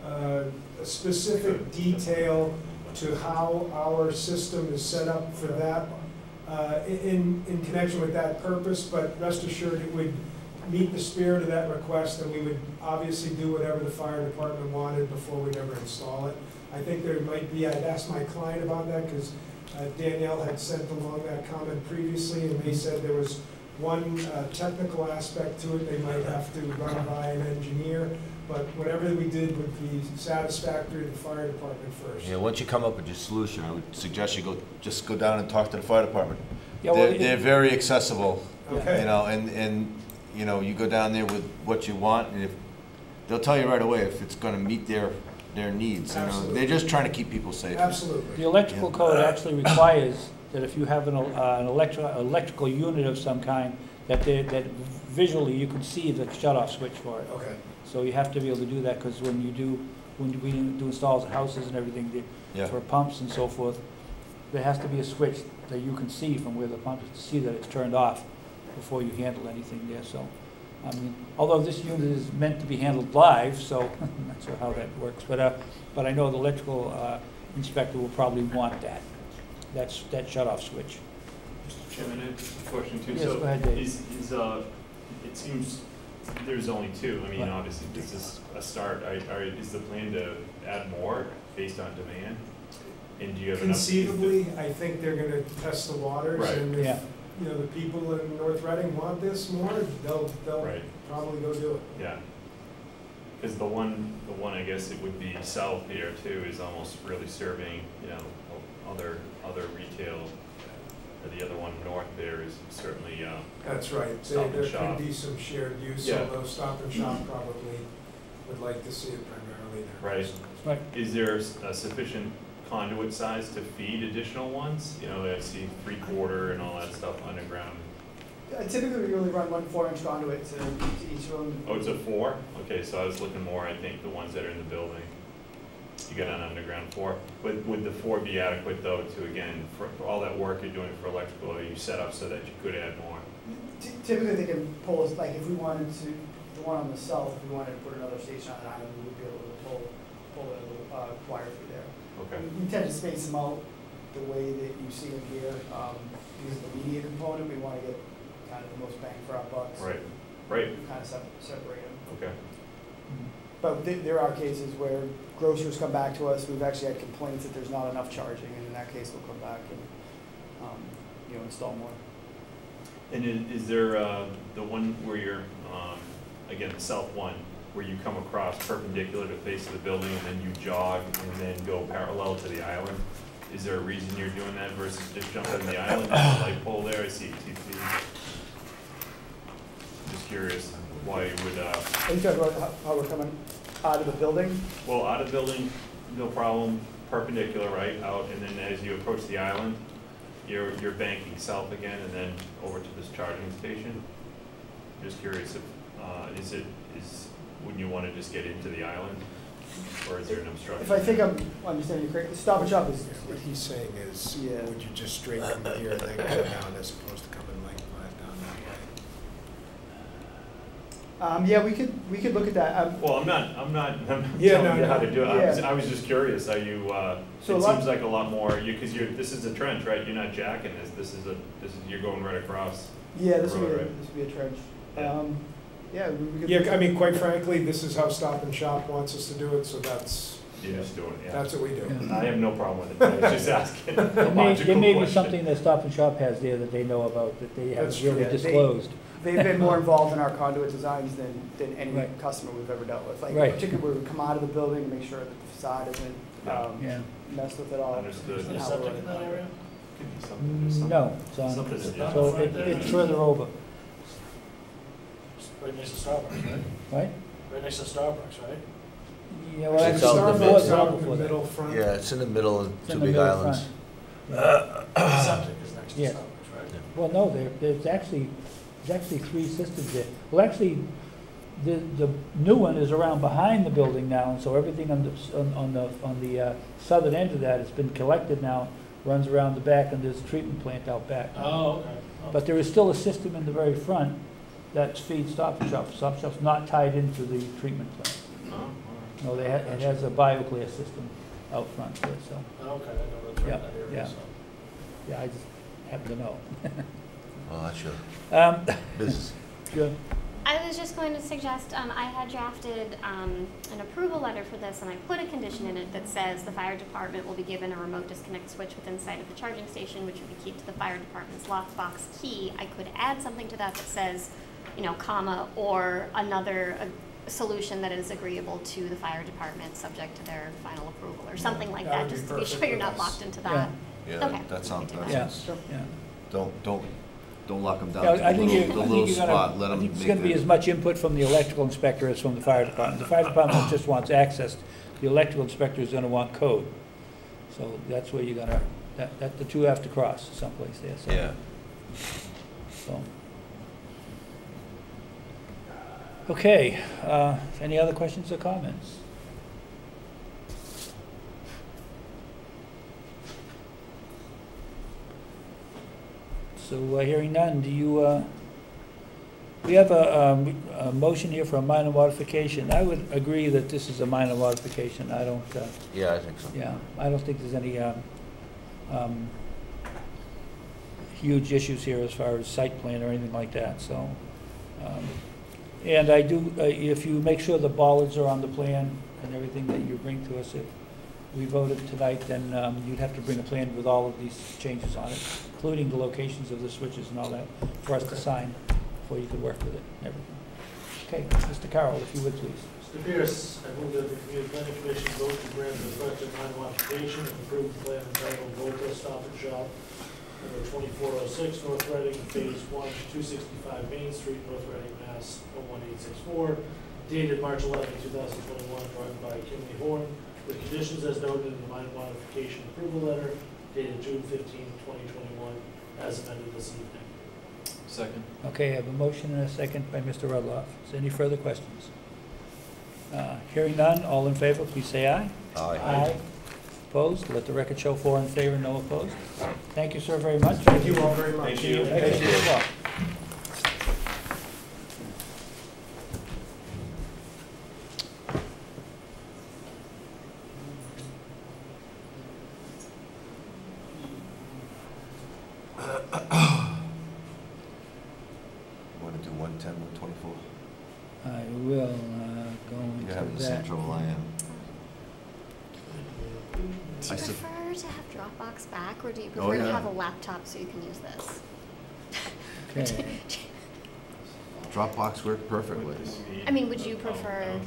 uh, a specific detail to how our system is set up for that, uh, in, in connection with that purpose, but rest assured it would meet the spirit of that request, and we would obviously do whatever the fire department wanted before we'd ever install it. I think there might be, I'd asked my client about that, because uh, Danielle had sent along that comment previously, and they said there was one uh, technical aspect to it, they might have to run by an engineer, but whatever we did would be satisfactory to the fire department first. Yeah, once you come up with your solution, I would suggest you go, just go down and talk to the fire department. Yeah, well, They're, they're very accessible, okay. you know, and, and, you know, you go down there with what you want, and if, they'll tell you right away if it's gonna meet their, their needs, you know? Absolutely. They're just trying to keep people safe. Absolutely. The electrical Yeah. code actually requires that if you have an, uh, an electro, electrical unit of some kind, that they, that visually you can see the shut-off switch for it. Okay, So you have to be able to do that, because when you do, when we do installs of houses and everything, the- Yeah. for pumps and so forth, there has to be a switch that you can see from where the pump is, to see that it's turned off before you handle anything there, so. I mean, although this unit is meant to be handled live, so I'm not sure how that works, but, uh, but I know the electrical, uh, inspector will probably want that. That's, that shut-off switch. Mr. Chairman, I have a question too. Yes, So go ahead, Dave. Is, is, uh, it seems there's only two. I mean, Right. obviously, this is a start. Are, are, is the plan to add more based on demand? And do you have enough? conceivably, I think they're gonna test the waters, Right. and Yeah. if, you know, the people in North Reading want this more, they'll, they'll Right, probably go do it. yeah. Because the one, the one, I guess it would be south here too, is almost really serving, you know, other, other retail. Uh, The other one north there is certainly, uh, That's right, Stop there and there shop. could be some shared use, Yeah. although Stop and Shop probably would like to see it primarily there. Right. Right. Is there a sufficient conduit size to feed additional ones? You know, I see three quarter and all that stuff underground. Uh, Typically, we only run one four-inch conduit to, to each room. Oh, it's a four? Okay, so I was looking more, I think, the ones that are in the building. You get an underground four. Would, would the four be adequate though to, again, for, for all that work you're doing for electrical, are you set up so that you could add more? Ty- Typically, they can pull us, like, if we wanted to, the one on the south, if we wanted to put another station on an island, we would be able to pull, pull a little, uh, wire through there. Okay, We we tend to space them out the way that you see them here, um, because of the media component, we wanna get kind of the most bang for our bucks. right, right, Kind of sep- separate them. okay. But th- there are cases where grocers come back to us, we've actually had complaints that there's not enough charging, and in that case, we'll come back and, um, you know, install more. And is, is there, uh, the one where you're, um, again, south one, where you come across perpendicular to the face of the building and then you jog and then go parallel to the island? Is there a reason you're doing that versus just jumping the island, light pole there, I see TP? Just curious why you would, uh, Are you talking about how- how we're coming out of the building? well, out of building, no problem, perpendicular, right, out, and then as you approach the island, you're, you're banking south again and then over to this charging station? Just curious if, uh, is it, is, wouldn't you wanna just get into the island? Or is there an obstruction? If I think I'm understanding you correctly, Stop and Shop is, What he's saying is, Yeah. would you just straight come here and then come down as opposed to coming lengthwise down that way? Um, yeah, we could, we could look at that. Um, Well, I'm not, I'm not, I'm not Yeah, telling no, you how to do it, I was, I was just curious, are you, uh, So it seems like a lot more, you, cause you're, this is a trench, right, you're not jacking this, this is a, this is, you're going right across. Yeah, this would be, a- right. this would be a trench. Yeah. Um, yeah, we we could. Yeah, I mean, quite frankly, this is how Stop and Shop wants us to do it, so that's, You're just doing it, yeah. that's what we do. Yeah. I have no problem with it, I was just asking a There may, logical there may be something that Stop and Shop has there that they know about, that they haven't really Yeah, they- disclosed. They've been more involved in our conduit designs than, than any Right. customer we've ever dealt with. Like Right. particularly where we come out of the building, make sure that the facade isn't, um, Yeah. messed with at all. Understood. Is there And a how we're septic in that area? Something, No, it's on, Something in there. so it, it's further over, Right next to Starbucks, right? right? Right next to Starbucks, right? Yeah, well, It's actually, out in the before- Starbucks out in before the that. middle front. Yeah, it's in the middle of It's two big islands. front. Yeah. The septic is next to Yeah. Starbucks, right? Well, no, there, there's actually, there's actually three systems there. Well, actually, the, the new one is around behind the building now, and so everything on the, on, on the, on the, uh, southern end of that has been collected now, runs around the back, and there's a treatment plant out back. Oh, okay. But there is still a system in the very front that feeds Stop and Shop. Stop and Shop's not tied into the treatment plant. Oh. No, they ha it has a BioClear system out front so, Okay, I know that's right Yeah, in that yeah. so. yeah, I just happen to know. Well, that's your Um, business. good. I was just going to suggest, um, I had drafted, um, an approval letter for this, and I put a condition in it that says the fire department will be given a remote disconnect switch within sight of the charging station, which would be keyed to the fire department's lockbox key. I could add something to that that says, you know, comma, or another, uh, solution that is agreeable to the fire department, subject to their final approval, or something like that that, just to be sure you're not locked into that. Yeah, Okay. that sounds, We can that do Yeah, sounds, yeah. don't, don't, don't lock them down Yeah, to I the think you, little, I the think little you're spot, gonna, let I them think make there's gonna be as much input from the electrical inspector as from the fire department. The fire department just wants access, the electrical inspector is gonna want code. So that's where you're gonna, that, that, the two have to cross someplace there, so. Yeah. So. Okay, uh, any other questions or comments? So, uh, hearing none, do you, uh, we have a, um, a motion here for a minor modification. I would agree that this is a minor modification. I don't, uh, Yeah, I think so. yeah, I don't think there's any um, um, huge issues here as far as site plan or anything like that, so. um, And I do, uh, if you make sure the bollards are on the plan and everything that you bring to us, if we voted tonight, then um, you'd have to bring a plan with all of these changes on it, including the locations of the switches and all that, for us to sign, before you could work with it and everything. Okay, Mr. Carroll, if you would, please. Mr. Pierce, I move that the Community Planning Commission vote to grant the requested minor modification and approve the plan entitled Volta Stop and Shop, number twenty-four oh six, North Reading, Phase One, two sixty-five Main Street, North Reading, Mass. oh one eight six four, dated March 11, two thousand twenty-one, drawn by Kimley Horn, with conditions as noted in the minor modification approval letter dated June fifteenth, twenty twenty-one, as amended this evening. Second. Okay, I have a motion and a second by Mr. Rudloff. Is there any further questions? Uh, Hearing none, all in favor, please say aye. Aye. Opposed? Let the record show four in favor, no opposed. Thank you, sir, very much. Thank you all very much. Thank you. Thank you as well. Want to do one ten, one twenty-four? I will uh, go You're having into the that. central I am. Do I you sup- prefer to have Dropbox back, or do you Oh, prefer to yeah. have a laptop so you can use this? Okay. Dropbox worked perfectly. I mean, would you prefer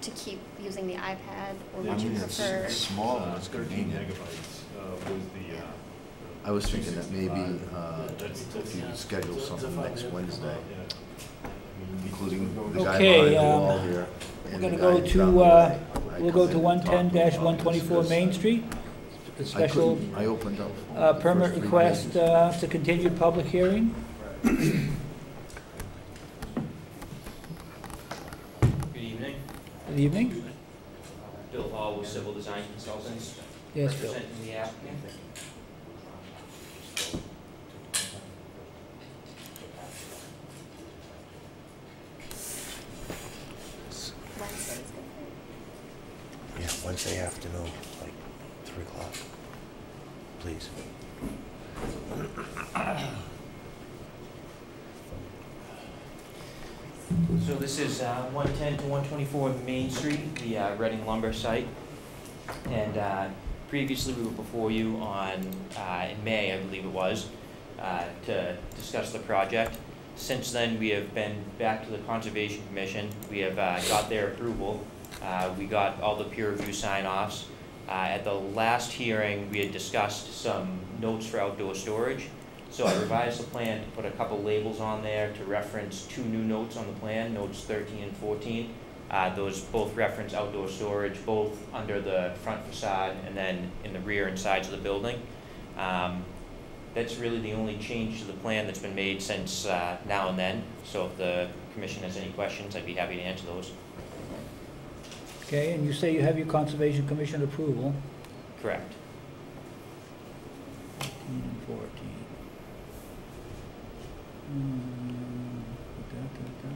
to keep using the iPad, or I would you mean, it's prefer? small and it's 13 convenient. megabytes uh, the, uh, I was thinking that maybe, uh, if you could schedule something next Wednesday, yeah. I mean, including the guy Okay, behind the um, wall here. We're and gonna the go guy down to, the uh, way. I We'll come go to and one talk ten to him about this twenty-four because Main Street. A I special couldn't- I opened up. uh, the permit first three request pages. uh, to continue public hearing. Good evening. Good evening. Bill Hall with Civil Design Consultants. Yes, Bill. Representing the applicant. Wednesday's. Yeah, Wednesday afternoon, like three o'clock. Please. So this is uh, 110 to 124 Main Street, the uh, Reading lumber site. And uh, previously, we were before you on, uh, in May, I believe it was, uh, to discuss the project. Since then, we have been back to the Conservation Commission. We have uh, got their approval. We got all the peer review sign-offs. Uh, At the last hearing, we had discussed some notes for outdoor storage. So I revised the plan to put a couple labels on there to reference two new notes on the plan, notes thirteen and fourteen. Uh, those both reference outdoor storage, both under the front facade and then in the rear and sides of the building. Um, that's really the only change to the plan that's been made since, uh, now and then. So if the commission has any questions, I'd be happy to answer those. Okay, and you say you have your Conservation Commission approval. Correct. 13 and 14. Hmm, da, da, da.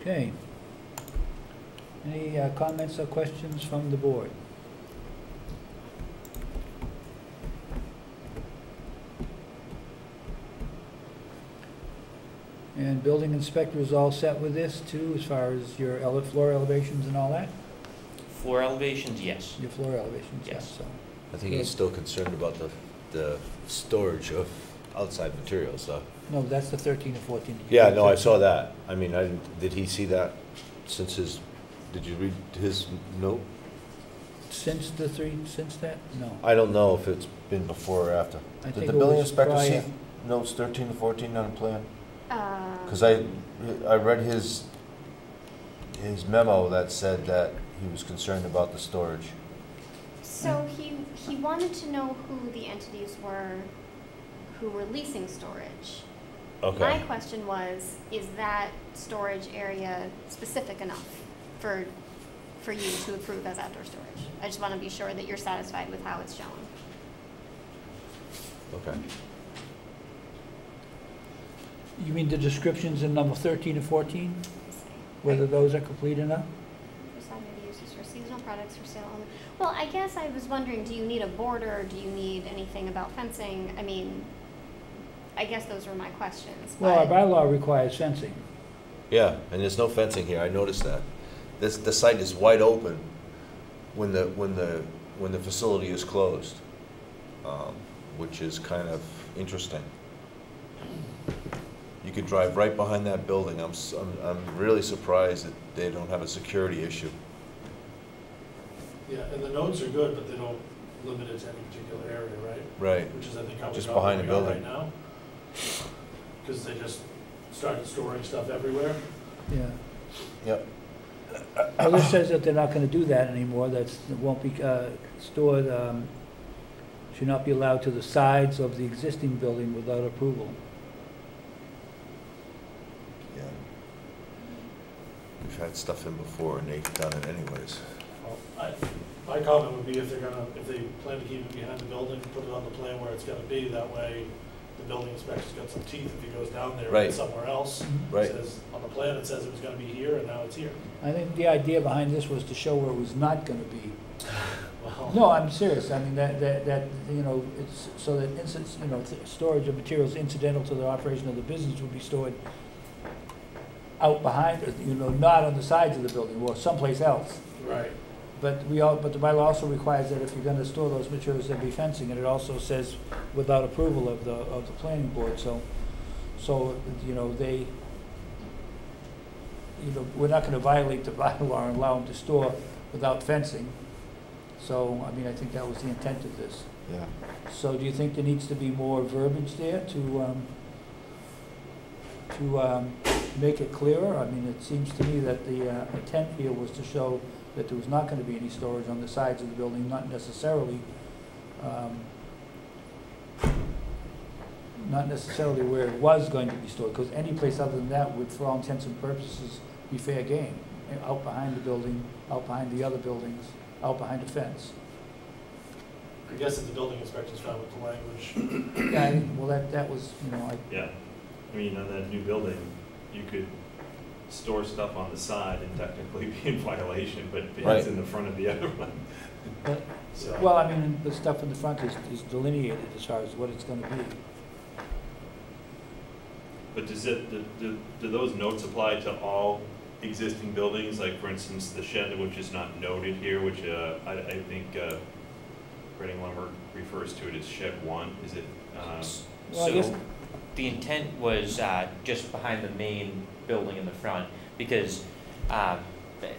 Okay. Any uh, comments or questions from the board? And building inspector is all set with this too, as far as your ele- floor elevations and all that? Floor elevations, yes. Your floor elevations, yes, Yes. so. I think he's still concerned about the, the storage of outside materials, though. No, that's the thirteen and fourteen. Yeah, no, I saw that. I mean, I didn't, did he see that since his, did you read his note? Since the three, since that? No. I don't know if it's been before or after. I Did think the it building was inspector see notes thirteen to fourteen on the plan? Uh, Because I, I read his, his memo that said that he was concerned about the storage. So he, he wanted to know who the entities were who were leasing storage. Okay. My question was, is that storage area specific enough for, for you to approve as outdoor storage? I just want to be sure that you're satisfied with how it's shown. Okay. You mean the descriptions in number thirteen and fourteen, whether those are complete enough? Facade may be for seasonal products for sale only. Well, I guess I was wondering, do you need a border? Do you need anything about fencing? I mean, I guess those were my questions, Well, our but- bylaw requires fencing. Yeah, and there's no fencing here, I noticed that. This, the site is wide open when the, when the, when the facility is closed, um, which is kind of interesting. You could drive right behind that building, I'm, s- I'm, I'm really surprised that they don't have a security issue. Yeah, and the notes are good, but they don't limit it to any particular area, right? Right. Which is, I think, how we Just got behind where the we are building. right now. Because they just started storing stuff everywhere. Yeah. Yep. Well, this says that they're not gonna do that anymore, that's, it won't be, uh, stored, um, should not be allowed to the sides of the existing building without approval. Yeah. We've had stuff in before and they've done it anyways. Well, I- My comment would be if they're gonna, if they plan to keep it behind the building, put it on the plan where it's gonna be, that way the building inspector's got some teeth if he goes down there Right. somewhere else. Mhm. Right. Says, on the plan, it says it was gonna be here, and now it's here. I think the idea behind this was to show where it was not gonna be. Well, No, I'm serious, I mean, that, that, that, you know, it's, so that instance, you know, th- storage of materials incidental to the operation of the business would be stored out behind, or, you know, not on the sides of the building, or someplace else. Right. But we all, but the bylaw also requires that if you're gonna store those materials, there be fencing, and it also says without approval of the, of the planning board, so, so, you know, they, you know, we're not gonna violate the bylaw and allow them to store without fencing. So, I mean, I think that was the intent of this. Yeah. So do you think there needs to be more verbiage there to, um, to, um, make it clearer? I mean, it seems to me that the, uh, intent here was to show that there was not gonna be any storage on the sides of the building, not necessarily, um, not necessarily where it was going to be stored, because any place other than that would, for all intents and purposes, be fair game. Out behind the building, out behind the other buildings, out behind a fence. I guess if the building inspector's fine with the language, Yeah, I- well, that, that was, you know, I, Yeah, I mean, on that new building, you could store stuff on the side and technically be in violation, but Right. it's in the front of the other one. but, so. well, I mean, the stuff in the front is, is delineated as far as what it's gonna be. But does it, do, do, do those notes apply to all existing buildings? Like, for instance, the shed, which is not noted here, which, uh, I, I think, uh, Reading lumber refers to it as shed one, is it, uh, Well, I guess- So, the intent was uh, just behind the main building in the front, because, um,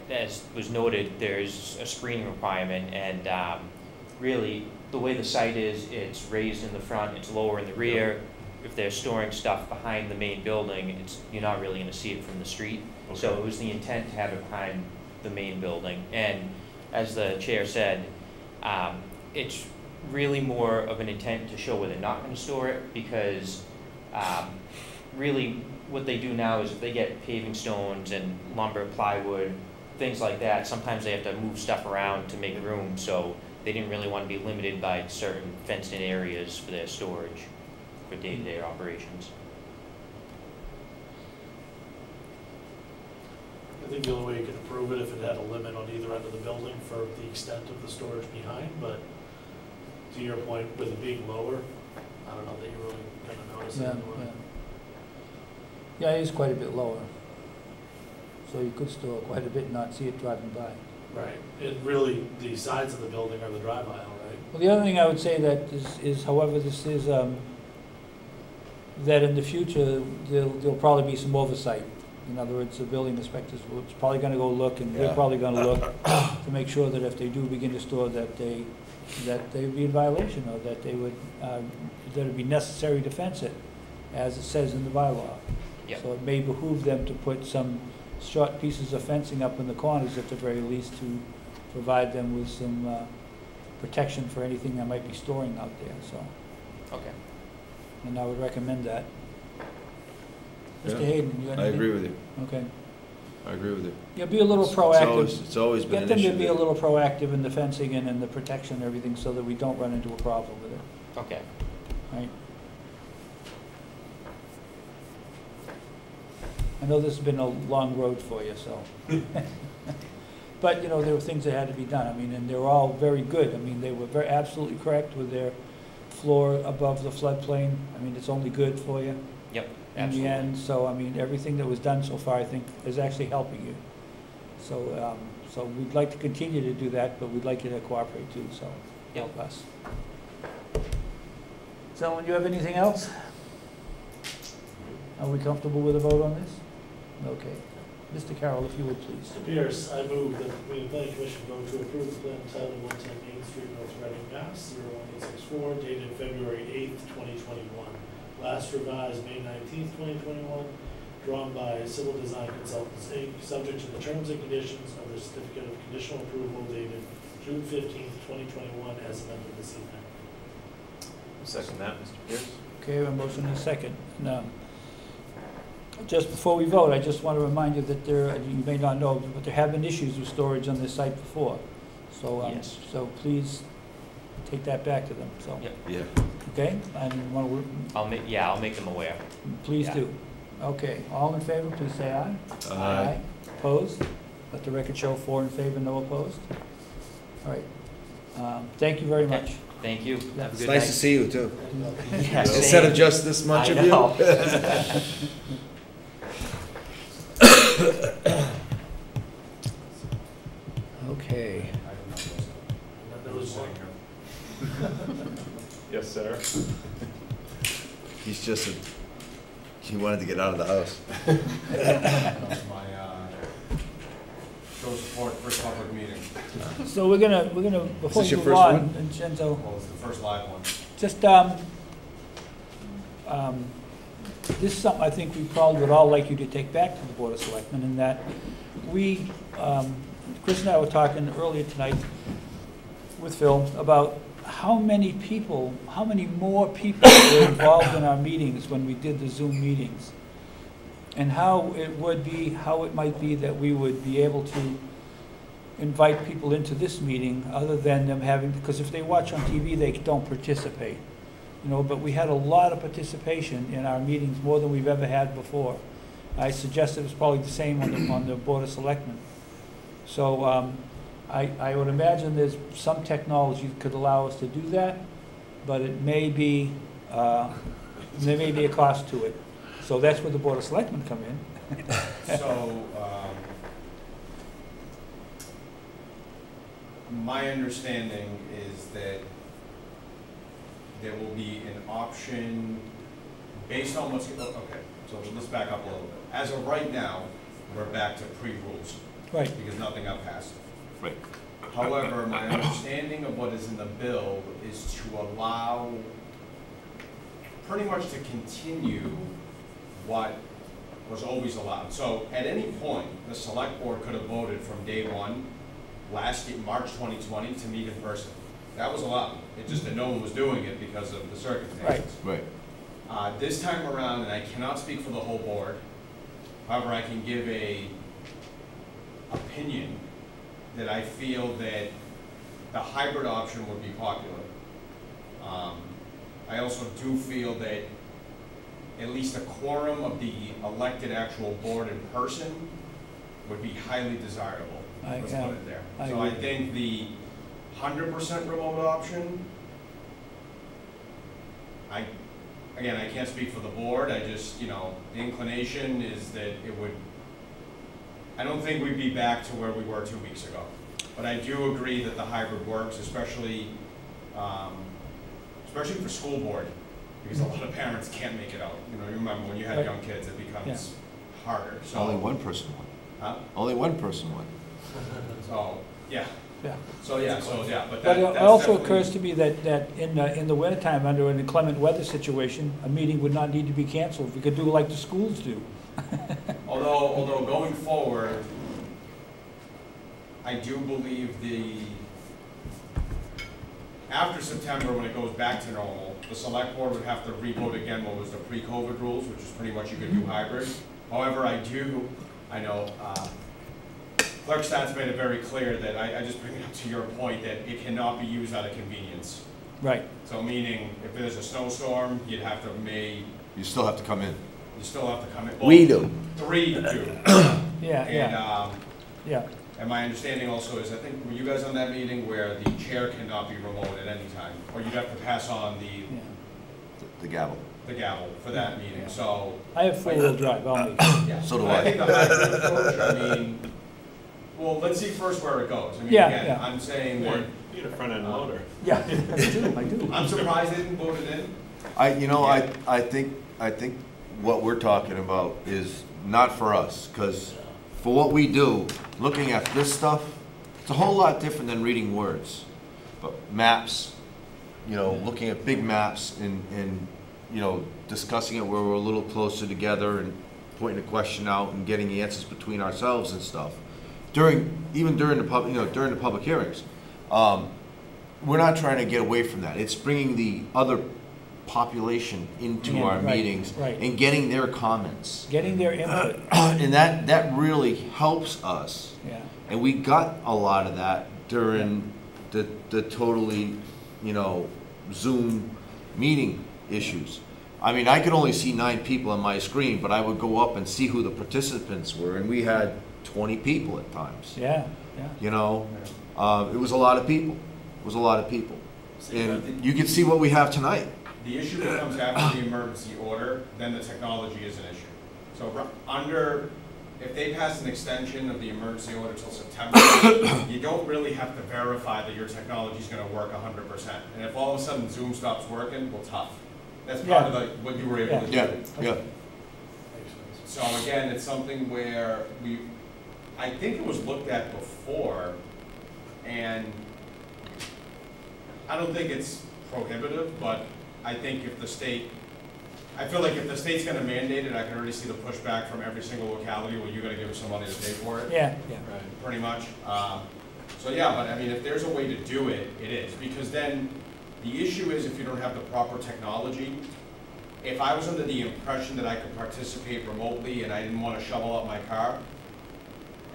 as was noted, there's a screening requirement, and um, really, the way the site is, it's raised in the front, it's lower in the rear. If they're storing stuff behind the main building, it's, you're not really gonna see it from the street. So it was the intent to have it behind the main building. And as the chair said, um, it's really more of an intent to show where they're not gonna store it, because, um, really, what they do now is if they get paving stones and lumber, plywood, things like that, sometimes they have to move stuff around to make room, so they didn't really wanna be limited by certain fenced-in areas for their storage for day-to-day operations. I think the only way you could approve it if it had a limit on either end of the building for the extent of the storage behind, but to your point, with it being lower, I don't know that you're really notice Yeah, anyway. yeah. Yeah, it is quite a bit lower. So you could store quite a bit and not see it driving by. Right, it really, the sides of the building are the drive aisle, right? Well, the other thing I would say that is, is however this is, um, that in the future, there'll, there'll probably be some oversight. In other words, the building inspectors will, it's probably gonna go look, and they're Yeah. probably gonna look to make sure that if they do begin to store, that they, that they would be in violation, or that they would, uh, that it'd be necessary to fence it, as it says in the bylaw. Yep. So it may behoove them to put some short pieces of fencing up in the corners at the very least to provide them with some, uh, protection for anything that might be storing out there, so, Okay. and I would recommend that. Mr. Yeah, Hayden, you got I anything? agree with you. Okay. I agree with you. Yeah, be a little It's always- proactive. It's always been Get an them issue. to be a that- little proactive in the fencing and in the protection and everything so that we don't run into a problem with it, Okay. Right? I know this has been a long road for you, so. But, you know, there were things that had to be done, I mean, and they were all very good. I mean, they were very, absolutely correct with their floor above the floodplain. I mean, it's only good for you. Yep, in the absolutely. end, so, I mean, everything that was done so far, I think, is actually helping you. So, um, so we'd like to continue to do that, but we'd like you to cooperate too, so help us. So, do you have anything else? Are we comfortable with a vote on this? Okay. Mr. Carroll, if you would, please. Mr. Pierce, I move that the Planning Commission vote to approve the plan entitled one ten Main Street, North Reading, Mass. 01864, dated February eighth, twenty twenty-one. Last revised May nineteenth, twenty twenty-one, drawn by Civil Design Consultants, Inc., subject to the terms and conditions of the certificate of conditional approval dated June fifteenth, twenty twenty-one, as amended this evening. Second that, Mr. Pierce? Okay, we have a motion and a second. Now, Just before we vote, I just want to remind you that there, you may not know, but there have been issues with storage on this site before. So, um, Yes. so please take that back to them, so, Yep. Yeah. okay? And want to, I'll make, yeah, I'll make them aware. please Yeah. do. Okay, all in favor, please say aye. Aye. Opposed? Let the record show four in favor, no opposed. All right. Um, Thank you very Okay. much. Thank you. Have a It's good nice to see you too. Yeah, Instead same. of just this much I of you. know. Okay. Yes, sir. He's just a, he wanted to get out of the house. my, uh, show support first public meeting. So we're gonna, we're gonna, before this you your move first on, one? Vincenzo, Well, it's the first live one. just, um, um, this is something I think we probably would all like you to take back to the Board of Selectmen, in that we, um, Chris and I were talking earlier tonight with Phil about how many people, how many more people were involved in our meetings when we did the Zoom meetings. And how it would be, how it might be that we would be able to invite people into this meeting, other than them having, because if they watch on TV, they don't participate. You know, but we had a lot of participation in our meetings, more than we've ever had before. I suggested it's probably the same on the, on the Board of Selectmen. So, um, I, I would imagine there's some technology that could allow us to do that, but it may be, uh, there may be a cost to it. So that's where the Board of Selectmen come in. So, um, my understanding is that there will be an option based on what's, oh, okay, so let's back up a little bit. As of right now, we're back to pre-rules, Right, because nothing got passed. Right. However, my understanding of what is in the bill is to allow, pretty much to continue what was always allowed. So at any point, the select board could have voted from day one, last year, March 2020, to meet in person. That was allowed. It's just that no one was doing it because of the circumstances. Right. Uh, This time around, and I cannot speak for the whole board, however, I can give a opinion that I feel that the hybrid option would be popular. Um, I also do feel that at least a quorum of the elected actual board in person would be highly desirable. I- Let's put it there. I So I think the hundred percent remote option, I, again, I can't speak for the board, I just, you know, the inclination is that it would, I don't think we'd be back to where we were two weeks ago. But I do agree that the hybrid works, especially, um, especially for school board, because a lot of parents can't make it out. You know, you remember when you had Right. young kids, it becomes harder, so. Only one person won. Huh? Only one person won. So, yeah, yeah. so, yeah, so, yeah, but But that, it that's also occurs to me that, that in, the- in the wintertime, under an inclement weather situation, a meeting would not need to be canceled. We could do like the schools do. Although, although going forward, I do believe the, after September, when it goes back to normal, the select board would have to revote again what was the pre-COVID rules, which is pretty much you could do hybrid. However, I do, I know, uh, Clerk Stats made it very clear that, I, I just bring it up to your point, that it cannot be used out of convenience. Right, So meaning, if there's a snowstorm, you'd have to may, You still have to come in. you still have to come in. well, We do. Three do. yeah, And, yeah, um, yeah. And my understanding also is, I think, were you guys on that meeting where the chair cannot be remote at any time? Or you'd have to pass on the. The gavel. the gavel for that meeting, so. I have four-wheel drive, I'll make it. yeah. So do I I. think the hybrid approach, I mean, well, let's see first where it goes. I mean, Yeah, again, yeah. I'm saying Or that, need a front-end uh, loader. Yeah, I do, I do. I'm surprised they didn't vote it in. I, you know, I, I think, I think what we're talking about is not for us, because for what we do, looking at this stuff, it's a whole lot different than reading words. But maps, you know, looking at big maps and, and, you know, discussing it where we're a little closer together and pointing a question out and getting the answers between ourselves and stuff. During, even during the pub, you know, during the public hearings. Um, we're not trying to get away from that. It's bringing the other population into Yeah, our right, meetings right. and getting their comments. Getting their input, And that, that really helps us. yeah. And we got a lot of that during the, the totally, you know, Zoom meeting issues. I mean, I could only see nine people on my screen, but I would go up and see who the participants were, and we had twenty people at times. Yeah, yeah. You know, uh, it was a lot of people. It was a lot of people. And you can see what we have tonight. The issue that comes after the emergency order, then the technology is an issue. So under, if they pass an extension of the emergency order till September, you don't really have to verify that your technology is gonna work hundred percent. And if all of a sudden Zoom stops working, well, tough. That's part of like what you were able to do. Yeah, yeah. So again, it's something where we, I think it was looked at before, and I don't think it's prohibitive, but I think if the state, I feel like if the state's gonna mandate it, I can already see the pushback from every single locality, well, you gotta give us some money to pay for it Yeah, yeah. Right, pretty much. Um, So yeah, but I mean, if there's a way to do it, it is, because then the issue is if you don't have the proper technology. If I was under the impression that I could participate remotely and I didn't wanna shovel out my car,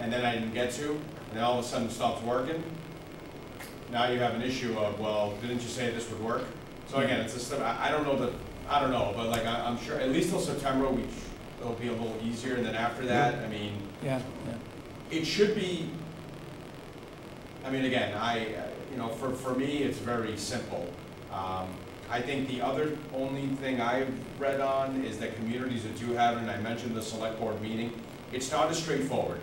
and then I didn't get to, and then all of a sudden it stops working, now you have an issue of, well, didn't you say this would work? So again, it's a I, I don't know that, I don't know, but like, I, I'm sure, at least till September, we, sh- it'll be a little easier, and then after that, I mean, Yeah, yeah. it should be, I mean, again, I, you know, for, for me, it's very simple. Um, I think the other only thing I've read on is that communities that do have, it, and I mentioned the select board meeting, it's not as straightforward.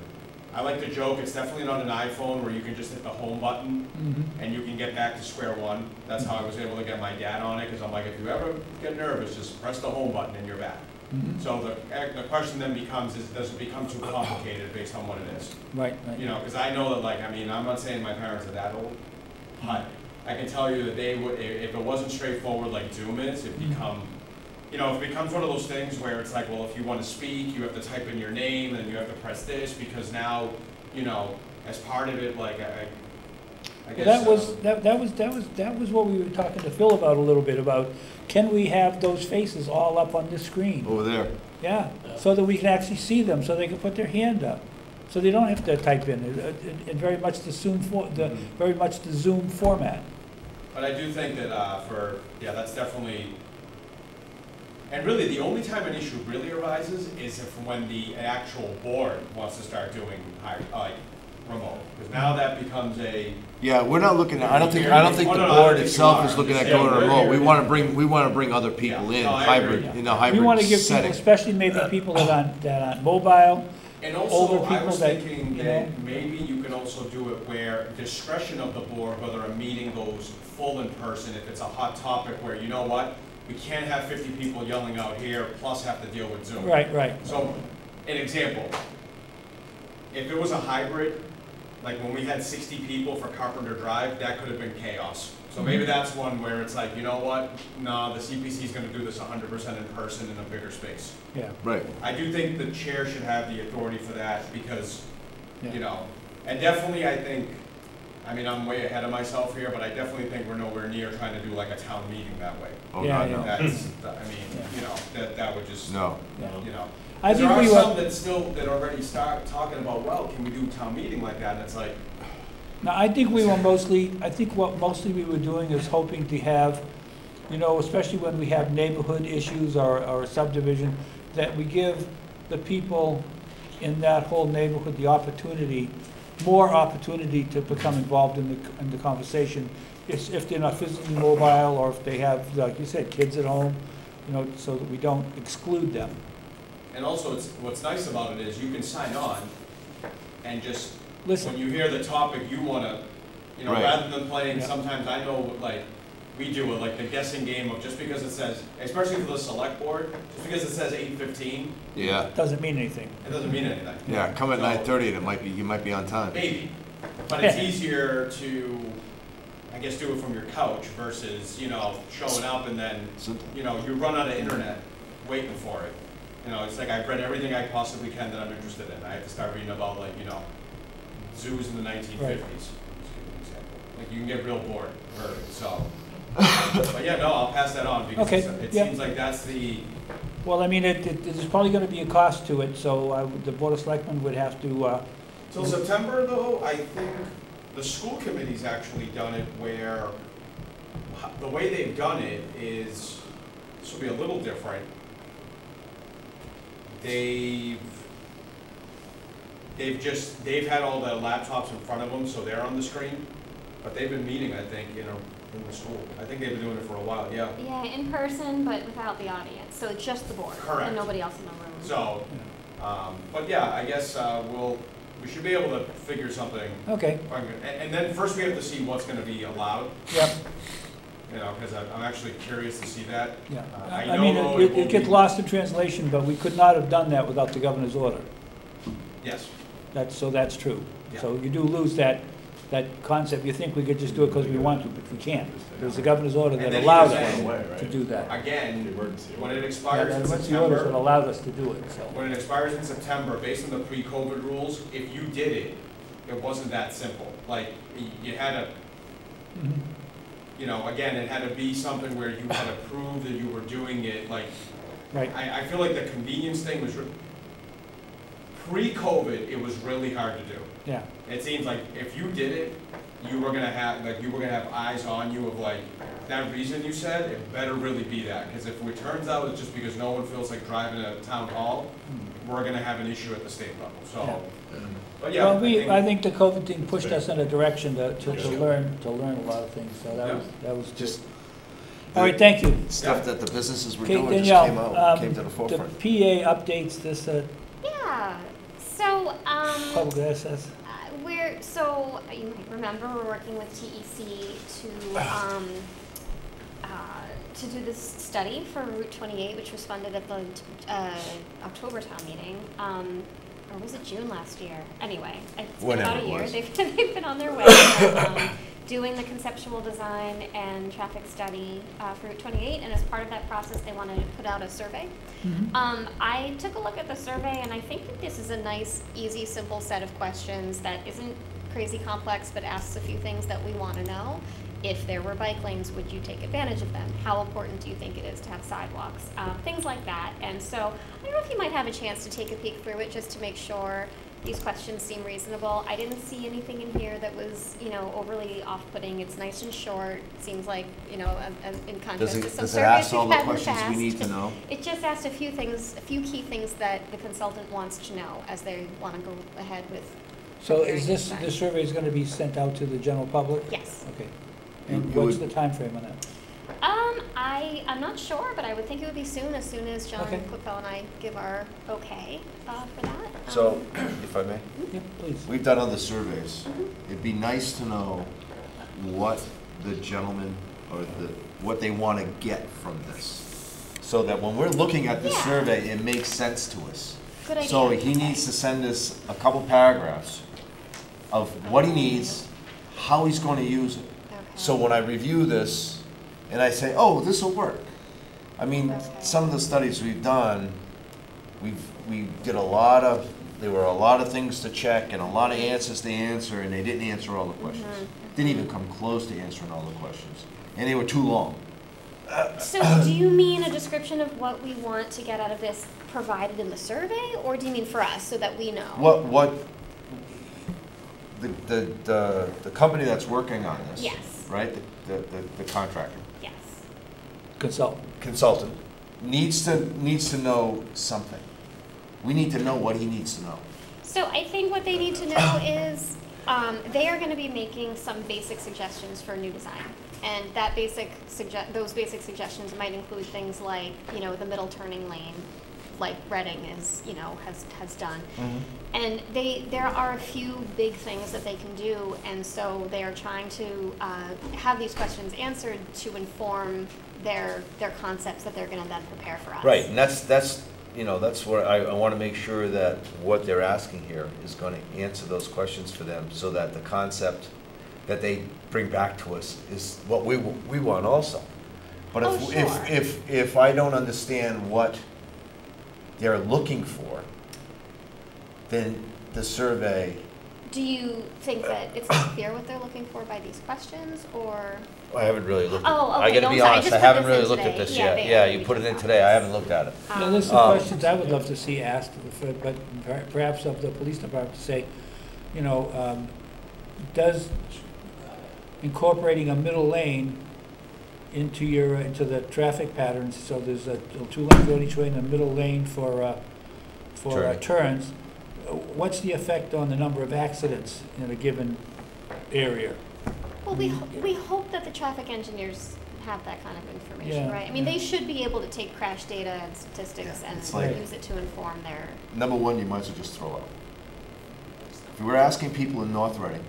I like to joke, it's definitely not an iPhone where you can just hit the home button Mhm. and you can get back to square one. That's how I was able to get my dad on it, because I'm like, if you ever get nervous, just press the home button and you're back. Mhm. So the, eh, the question then becomes, is does it become too complicated based on what it is? Right, right. You know, because I know that, like, I mean, I'm not saying my parents are that old, but I can tell you that they would, if, if it wasn't straightforward like Zoom is, it'd become, you know, it becomes one of those things where it's like, well, if you want to speak, you have to type in your name, and you have to press this, because now, you know, as part of it, like, I, I Well, guess. that was, uh, that, that was, that was, that was what we were talking to Phil about a little bit, about, can we have those faces all up on the screen? Over there. Yeah, so that we can actually see them, so they can put their hand up. So they don't have to type in, it, it, it very much the Zoom for, the, Mhm. very much the Zoom format. But I do think that, uh, for, yeah, that's definitely, and really, the only time an issue really arises is if when the actual board wants to start doing high, like, remote. Because now that becomes a, Yeah, we're not looking, at- I don't think, I don't think Oh, the no, no, I don't board think you itself are. is looking at Yeah, going we're remote. We wanna bring, we wanna bring other people Yeah. in, No, I hybrid, agree. in a We hybrid wanna give people, setting. especially maybe people that aren't, that aren't mobile, and Older also, I people was that, thinking you that know? maybe you can also do it where discretion of the board, whether a meeting goes full in person, if it's a hot topic where, you know what? We can't have fifty people yelling out here, plus have to deal with Zoom. right, right. So, an example, if it was a hybrid, like when we had sixty people for Carpenter Drive, that could have been chaos. So maybe Mm-hmm. that's one where it's like, you know what, nah, the CPC is gonna do this hundred percent in person in a bigger space. Yeah, Right. I do think the chair should have the authority for that, because, Yeah. you know, and definitely I think, I mean, I'm way ahead of myself here, but I definitely think we're nowhere near trying to do like a town meeting that way. Oh, Yeah, God, yeah. no. That's, I mean, Yeah. you know, that, that would just, No. yeah. you know. I There think are we some were, that still, that already start talking about, well, can we do town meeting like that? And it's like, now, I think we were mostly, I think what mostly we were doing is hoping to have, you know, especially when we have neighborhood issues or, or subdivision, that we give the people in that whole neighborhood the opportunity, more opportunity to become involved in the, in the conversation. If, if they're not physically mobile, or if they have, like you said, kids at home, you know, so that we don't exclude them. and also it's, what's nice about it is you can sign on and just, Listen, when you hear the topic you wanna, you know, Right. rather than playing, Yeah. sometimes I know, like, we do it, like the guessing game of just because it says, especially for the select board, just because it says eight fifteen, Yeah, doesn't mean anything. it doesn't mean anything. yeah, come at So- nine thirty, and it might be, you might be on time. Maybe, but it's easier to, I guess, do it from your couch versus, you know, showing up and then Simple. you know, you run out of internet waiting for it. You know, it's like I've read everything I possibly can that I'm interested in. I have to start reading about like, you know, zoos in the nineteen fifties. Like you can get real bored, or, so. But yeah, no, I'll pass that on because Okay, it's- it yeah. seems like that's the, Well, I mean, it, it, there's probably gonna be a cost to it, so I would- the Board of Selectmen would have to, uh, Till September though, I think the school committee's actually done it where, the way they've done it is, this will be a little different. They've, they've just, they've had all the laptops in front of them, so they're on the screen. But they've been meeting, I think, you know, in the school. I think they've been doing it for a while, yeah. Yeah, in person, but without the audience, so it's just the board Correct. and nobody else in the room. So, um, but yeah, I guess, uh, we'll, we should be able to figure something. okay, And, and then first we have to see what's gonna be allowed. yep, You know, because I'm actually curious to see that. yeah. Uh, I I mean, it, it it gets lost in translation, but we could not have done that without the governor's order. Yes, That's, so that's true. Yeah. So you do lose that, that concept. You think we could just do it because we want to, but we can't. There's the governor's order And that then allowed even us then- to do that. again, Emergency. when it Yeah, expires in That's the orders that September, allowed us to do it, so. when it expires in September, based on the pre-COVID rules, if you did it, it wasn't that simple. Like, y- you had to, Mhm. you know, again, it had to be something where you had to prove that you were doing it, like, Right, I, I feel like the convenience thing was, re- pre-COVID, it was really hard to do. Yeah. It seems like if you did it, you were gonna have, like, you were gonna have eyes on you of like, that reason you said, it better really be that, because if it turns out it's just because no one feels like driving to town hall, we're gonna have an issue at the state level, so, but yeah, Well, I we, I think, think the COVID thing pushed us in a direction to, to, to Yeah. learn, to learn a lot of things, so that Yeah. was, that was just. Just All right, thank you. stuff that the businesses were Okay, doing just came out, um, came to the forefront. The. PA updates this, uh, Yeah, so, um. public access. Uh, We're, so, you might remember, we're working with TEC to, um, uh, to do this study for Route twenty-eight, which was funded at the, uh, October town meeting. Um, or was it June last year? Anyway, it's been about a year. They've, they've been on their way, um, doing the conceptual design and traffic study, uh, for Route twenty-eight. And as part of that process, they wanted to put out a survey. Um, I took a look at the survey and I think that this is a nice, easy, simple set of questions that isn't crazy complex, but asks a few things that we wanna know. If there were bike lanes, would you take advantage of them? How important do you think it is to have sidewalks? Um, things like that. And so, I don't know if you might have a chance to take a peek through it just to make sure these questions seem reasonable. I didn't see anything in here that was, you know, overly off-putting. It's nice and short. Seems like, you know, a- a- in contrast Does to some does it surveys ask all we've the had in the questions we need to know? It just asked a few things, a few key things that the consultant wants to know as they want to go ahead with, So Preparing is this, design. this survey is gonna be sent out to the general public? yes. Okay. You- And you what's would- the timeframe on that? Um, I, I'm not sure, but I would think it would be soon, as soon as John Okay. Cookville and I give our okay, uh, for that. So, Um, if I may, Yep, please. we've done other surveys. mhm. It'd be nice to know what the gentleman or the, what they want to get from this. So that when we're looking at the Yeah. survey, it makes sense to us. Good idea. So he needs to send us a couple paragraphs of what he needs, how he's going to use it. Okay. So when I review this and I say, oh, this will work. I mean, some of the studies we've done, we've, we did a lot of, there were a lot of things to check and a lot of answers to answer, and they didn't answer all the questions. Mhm, Didn't mhm. even come close to answering all the questions. And they were too long. So do you mean a description of what we want to get out of this provided in the survey, or do you mean for us, so that we know? What, what, the, the, the, the company that's working on this. Yes. Right, the, the, the contractor. Consultant. consultant, needs to, needs to know something. We need to know what he needs to know. So I think what they need to know is, um, they are gonna be making some basic suggestions for new design. And that basic sugge- those basic suggestions might include things like, you know, the middle turning lane, like Reading is, you know, has, has done. And they, there are a few big things that they can do, and so they are trying to, uh, have these questions answered to inform their, their concepts that they're gonna then prepare for us. Right, and that's, that's, you know, that's where I, I want to make sure that what they're asking here is going to answer those questions for them, so that the concept that they bring back to us is what we, we want also. But Oh, if, sure. if, if, if I don't understand what they're looking for, then the survey do you think that it's not clear what they're looking for by these questions, or? I haven't really looked at, Oh, I okay, gotta be I'm I honest, just I put haven't this really looked at today. this Yeah, yet. they- Yeah, you put it in today, I haven't looked at it. Yeah, Um, there's some Um, questions I would love to see asked, for- but per- perhaps of the police department to say, you know, um, does incorporating a middle lane into your, into the traffic patterns, so there's a two lanes on each way and a middle lane for, uh, for uh, Turning. turns, uh, what's the effect on the number of accidents in a given area? Well, we, mm. ho- we hope that the traffic engineers have that kind of information, Yeah, right? I mean, yeah. they should be able to take crash data and statistics Yeah, and it's like- use it to inform their, Number one, you might as well just throw out. If we were asking people in North Reading,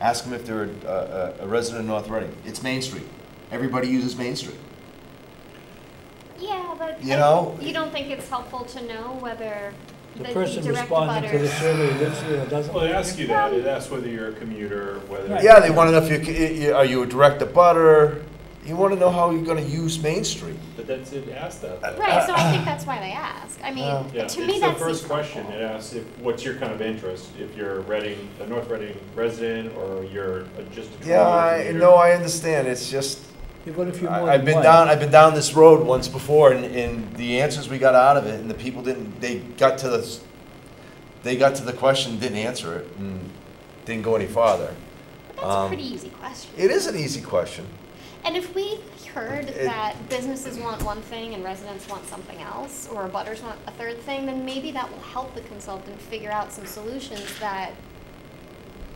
ask them if they're a, a, a resident of North Reading. It's Main Street. Everybody uses Main Street. yeah, but. You I- know- You don't think it's helpful to know whether The the person direct responding to the abutters- survey lives here or doesn't Well, live it here? you that, it asks whether you're a commuter, whether. Right. Yeah, they wanna know if you, c- are you a direct abutter? You wanna know how you're gonna use Main Street. But that's, it asks that. though. Right, so I think that's why they ask. I mean, Yeah. Yeah, to me, it's that's. the first question, it asks if, what's your kind of interest, if you're Reading, a North Reading resident, or you're a- just a Yeah, I, no, I understand, it's just, Yeah, What if you're more I, I've been one? down, I've been down this road once before, and, and the answers we got out of it, and the people didn't, they got to the, they got to the question, didn't answer it, and didn't go any farther. But that's a um, pretty easy question. It is an easy question. And if we heard It- that businesses want one thing and residents want something else, or butters want a third thing, then maybe that will help the consultant figure out some solutions that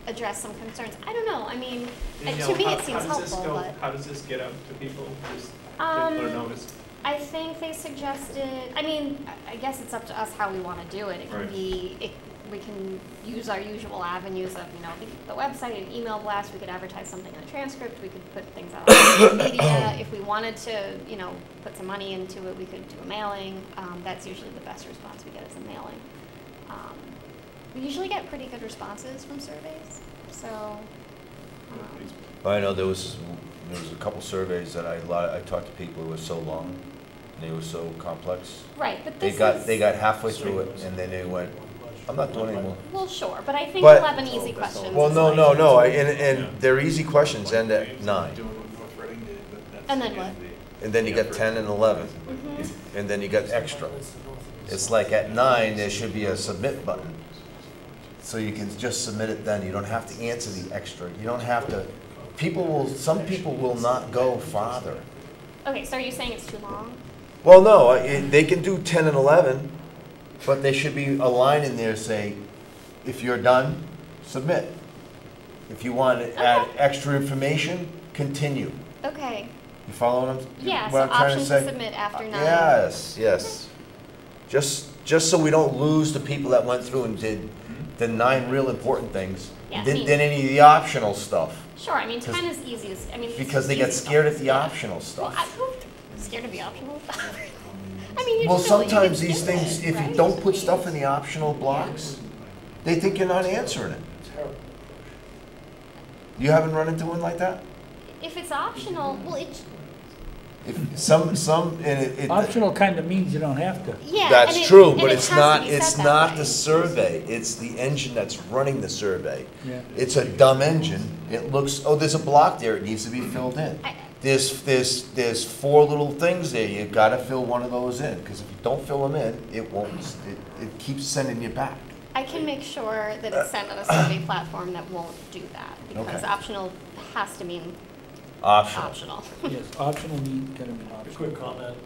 address some concerns. I don't know, I mean, to me it seems helpful, but. How does this get out to people? Just Um, notice? I think they suggested, I mean, I- guess it's up to us how we wanna do it. It can Right. be, it, we can use our usual avenues of, you know, the, the website, and email blast, we could advertise something in a transcript, we could put things out on social media. If we wanted to, you know, put some money into it, we could do a mailing. Um, that's usually the best response we get is a mailing. Um, We usually get pretty good responses from surveys, so, um, I know there was, there was a couple surveys that I, li- I talked to people who were so long, and they were so complex. right, but They got, is- they got halfway through it, and then they went, I'm not doing anymore. Well, sure, but I think But- eleven easy questions Well, no, no, no, I- and, and they're easy questions, end at nine. And then what? And then you got ten and eleven, Mhm. and then you got extra. It's like at nine, there should be a submit button. So you can just submit it then, you don't have to answer the extra, you don't have to, people will, some people will not go farther. Okay, so are you saying it's too long? Well, no, I- they can do ten and eleven, but there should be a line in there say, if you're done, submit. If you want to add Okay. extra information, continue. Okay, You follow what I'm, yeah, so what I'm trying to option say? to submit after uh, nine. Yes, yes. Just, just so we don't lose the people that went through and did the nine real important things. Yeah, I mean- did any of the optional stuff, Sure, I mean, Because- ten is easy, to s- I mean. because they get scared stuff. at the Yeah. optional stuff. I, I'm scared of the optional. I mean, you Well, just know what you sometimes these things, it, if you don't put stuff in the optional blocks, they think you're not answering it. You haven't run into one like that? If it's optional, well, it, If some, some, and it, it. Optional kind of means you don't have to. yeah. and That's it- true, and but it it's has to not, be it's that not way. the survey, it's the engine that's running the survey. Yeah. It's a dumb engine, it looks, oh, there's a block there, it needs to be filled in. I- There's, there's, there's four little things there, you've gotta fill one of those in, because if you don't fill them in, it won't, it, it keeps sending you back. I can make sure that it's sent on a survey platform that won't do that, because Okay. optional has to mean Optional. optional. Yes, optional mean, gotta mean A optional. quick comment.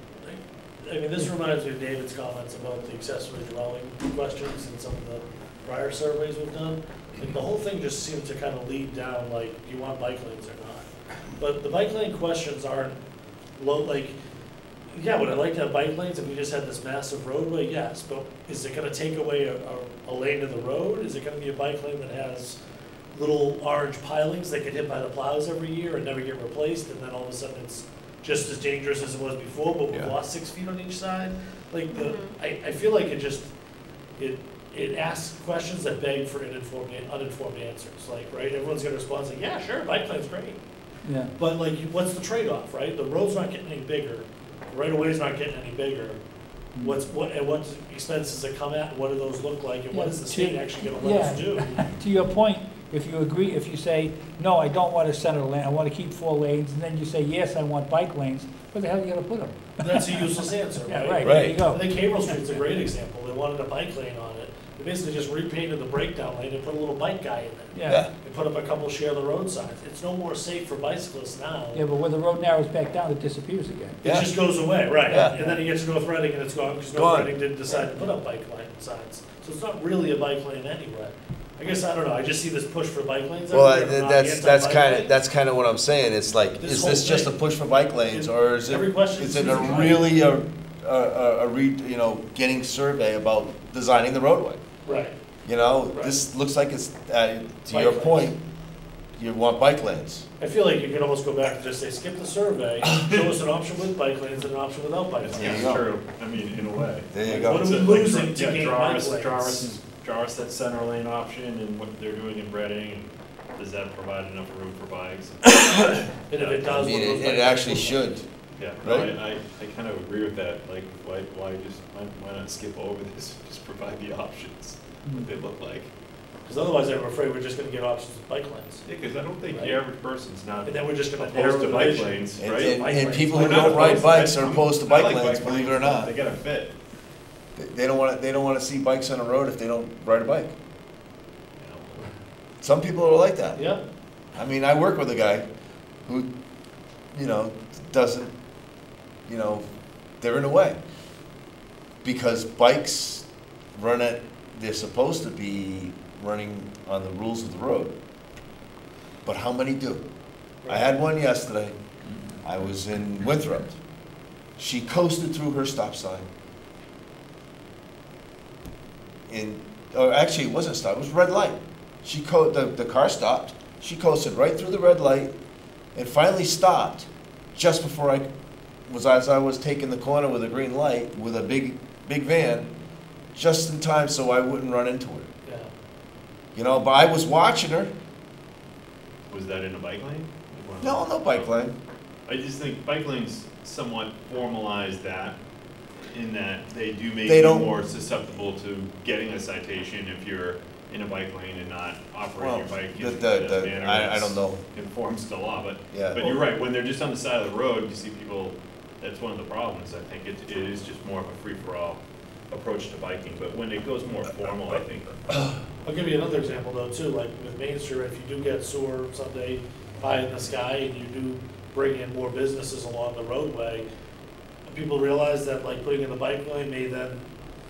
I mean, this reminds me of David's comments about the accessory dwelling questions and some of the prior surveys we've done. Like, the whole thing just seems to kind of lead down, like, do you want bike lanes or not? But the bike lane questions aren't low, like, yeah, would I like to have bike lanes if we just had this massive roadway? Yes, but is it gonna take away a, a, a lane of the road? Is it gonna be a bike lane that has little orange pilings that get hit by the plows every year and never get replaced, and then all of a sudden it's just as dangerous as it was before, but we've Yeah. lost six feet on each side? Like, the, Mhm. I, I feel like it just, it, it asks questions that beg for uninformed, uninformed answers, like, right? Everyone's gonna respond saying, yeah, sure, bike lane's great. Yeah. But like, what's the trade-off, right? The road's not getting any bigger, the right-of-way's not getting any bigger. What's, what, and what expenses that come at, what do those look like, and what is the state actually gonna let us do? To your point, if you agree, if you say, no, I don't want a center lane, I want to keep four lanes, and then you say, yes, I want bike lanes, where the hell are you gonna put them? That's a useless answer, Yeah, right? right, there you Right. go. I think Haverhill Street's a great example, they wanted a bike lane on it, they basically just repainted the breakdown lane and put a little bike guy in there. Yeah, They put up a couple share the road signs, it's no more safe for bicyclists now. yeah, but when the road narrows back down, it disappears again. It Yeah. just goes away, right, Yeah. and then you gets to North Reading and it's gone, because Gone. North Reading didn't decide to put up bike lane signs. So it's not really a bike lane anyway. I guess, I don't know, I just see this push for bike lanes Well, everywhere. I'm not that's, that's anti-bike kind of, lane. that's kind of what I'm saying, it's like, This is whole this just a thing. push for bike lanes, or is it, Every question is it a to be- really a, a, a, a re, you know, getting survey about designing the roadway? Right, You know, Right. this looks like it's, uh, to your Bike lanes. point, you want bike lanes. I feel like you could almost go back and just say, skip the survey, show us an option with bike lanes and an option without bike It's lanes. There you kind go. true, I mean, in a way. There you Like, go. what are we Like, losing to yeah, gain Jarvis- bike lanes? Jarvis is, Jarvis, that center lane option and what they're doing in Reading, and does that provide enough room for bikes? And if it I does, mean, what it, those it lanes actually look should. Yeah, no, Right. I, I, I kind of agree with that, like, why, why just, why, why not skip over this, just provide the options, what they look like? Because otherwise I'm afraid we're just gonna get options with bike lanes. Yeah, because I don't think Right. the average person's not And then we're just gonna narrow opposed the to bike vision. lanes, And, right? and, Bike and lanes. people We're who not don't ride opposed to bikes are opposed to I bike like lanes, believe it or not. They gotta fit, They- don't wanna, they don't wanna see bikes on the road if they don't ride a bike. Some people are like that. Yeah, I mean, I work with a guy who, you know, doesn't, you know, they're in a way. Because bikes run at, they're supposed to be running on the rules of the road. But how many do? I had one yesterday. I was in Winthrop. She coasted through her stop sign. In, or actually, it wasn't a stop, it was red light. She co, the, the car stopped. She coasted right through the red light and finally stopped just before I was, as I was taking the corner with a green light with a big, big van, just in time so I wouldn't run into her. yeah. You know, but I was watching her. Was that in a bike lane? No, no bike lane. I just think bike lanes somewhat formalize that, in that they do make They you don't- more susceptible to getting a citation if you're in a bike lane and not operating your Well, bike the, in the, a the, manner I, I that's don't know, conforms to law, but, yeah. but you're right, when they're just on the side of the road, you see people, that's one of the problems, I think, it, it is just more of a free-for-all approach to biking, but when it goes more formal, I think, I'll give you another example though too, like with Main Street, if you do get sewer someday high in the sky and you do bring in more businesses along the roadway, people realize that like putting in the bike lane may then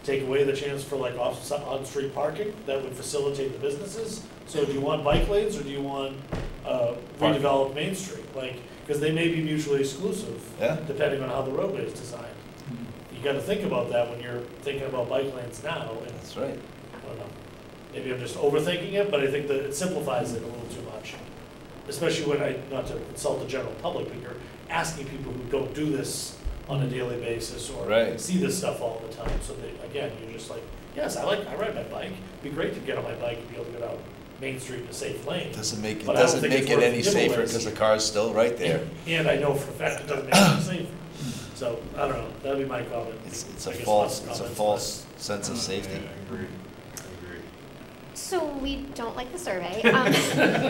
take away the chance for like off, on-street parking that would facilitate the businesses. So do you want bike lanes or do you want, uh, Parking. redeveloped Main Street? Like, because they may be mutually exclusive, Yeah. depending on how the roadway is designed. You gotta think about that when you're thinking about bike lanes now, and That's right. I don't know. Maybe I'm just overthinking it, but I think that it simplifies it a little too much. Especially when I, not to insult the general public, but you're asking people who don't do this on a daily basis or Right. see this stuff all the time. So they, again, you're just like, yes, I like, I ride my bike. It'd be great to get on my bike and be able to get out Main Street in a safe lane. Doesn't make, it But doesn't make it any safer because the car's still right there. And I know for a fact it doesn't make it any safer. So, I don't know, that'd be my comment. It's, it's a I guess false, it's a comments, false sense of Yeah, safety. I agree, I agree. So we don't like the survey. Um,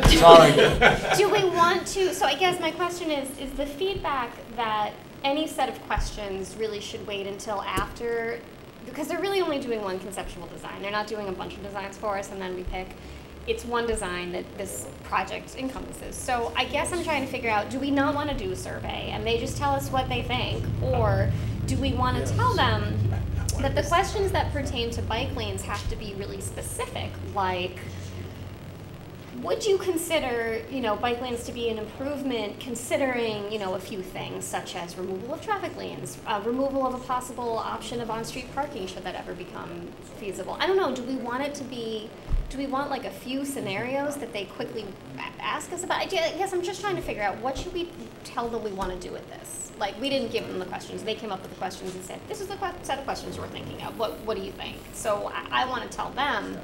Sorry. Do we want to, so I guess my question is, is the feedback that any set of questions really should wait until after, because they're really only doing one conceptual design, they're not doing a bunch of designs for us and then we pick. It's one design that this project encompasses. So I guess I'm trying to figure out, do we not want to do a survey and they just tell us what they think? Or do we want to tell them that the questions that pertain to bike lanes have to be really specific, like, would you consider, you know, bike lanes to be an improvement considering, you know, a few things such as removal of traffic lanes, uh, removal of a possible option of on-street parking should that ever become feasible? I don't know, do we want it to be, do we want like a few scenarios that they quickly ask us about? I guess I'm just trying to figure out what should we tell them we want to do with this? Like, we didn't give them the questions, they came up with the questions and said, this is the set of questions we're thinking of, what, what do you think? So I, I want to tell them,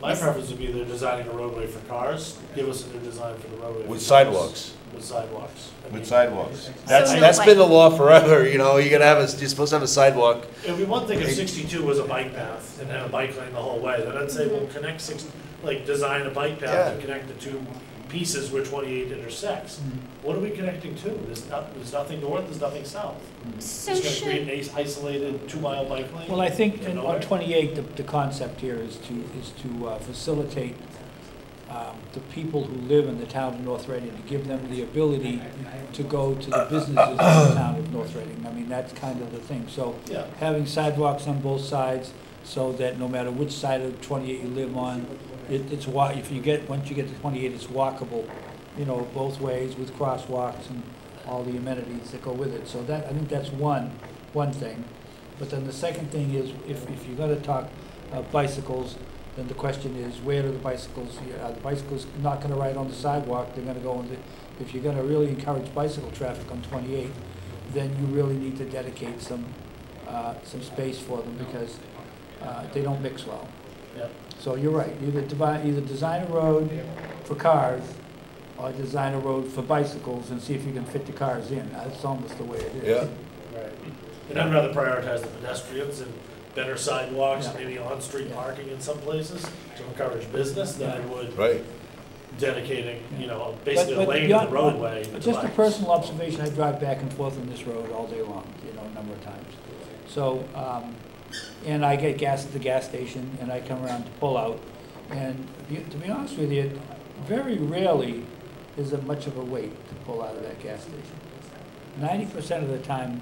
My preference would be they're designing a roadway for cars, give us a new design for the roadway. for With cars. sidewalks. With sidewalks. I mean, With sidewalks. That's, So- that's been the law forever, you know, you gotta have a, you're supposed to have a sidewalk. It would be one thing if sixty-two was a bike path and had a bike lane the whole way, then I'd say, well, connect six, like, design a bike path to connect the two pieces where twenty-eight intersects. What are we connecting to? There's not, there's nothing north, there's nothing south. So It's gonna create an isolated two-mile bike lane? Well, I think in- on 28, the, the concept here is to, is to uh, facilitate um, the people who live in the town of North Reading, to give them the ability to go to the businesses in the town of North Reading. I mean, that's kind of the thing. So Yeah. having sidewalks on both sides so that no matter which side of 28 you live on, it, it's if you get, once you get to 28, it's walkable, you know, both ways with crosswalks and all the amenities that go with it. So that, I think that's one, one thing. But then the second thing is, if, if you're gonna talk uh, bicycles, then the question is, where do the bicycles, are the bicycles not gonna ride on the sidewalk, they're gonna go in the, if you're gonna really encourage bicycle traffic on 28, then you really need to dedicate some, uh, some space for them, because uh, they don't mix well. Yep. So you're right, either divide, either design a road for cars, or design a road for bicycles and see if you can fit the cars in. That's almost the way it is. Yeah. Right. And I'd rather prioritize the pedestrians and better sidewalks, Yeah. maybe on-street Yeah. parking in some places to encourage business than I would Right. dedicating, you know, But- basically a but lane to beyond- the roadway. to Just a bikes. personal observation, I drive back and forth on this road all day long, you know, a number of times. So, um, and I get gas at the gas station, and I come around to pull out. And to be honest with you, very rarely is it much of a wait to pull out of that gas station. Ninety percent of the time,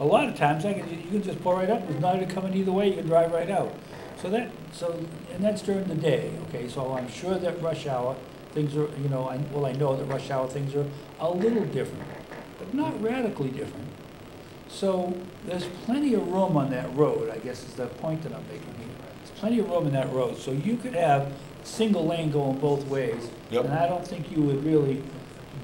a lot of times, I can, you can just pull right up, there's not even coming either way, you can drive right out. So that, so, and that's during the day, okay, so I'm sure that rush hour, things are, you know, I, well, I know that rush hour things are a little different, but not radically different. So there's plenty of room on that road, I guess is the point that I'm making here. There's plenty of room in that road, so you could have single lane going both ways. Yep. And I don't think you would really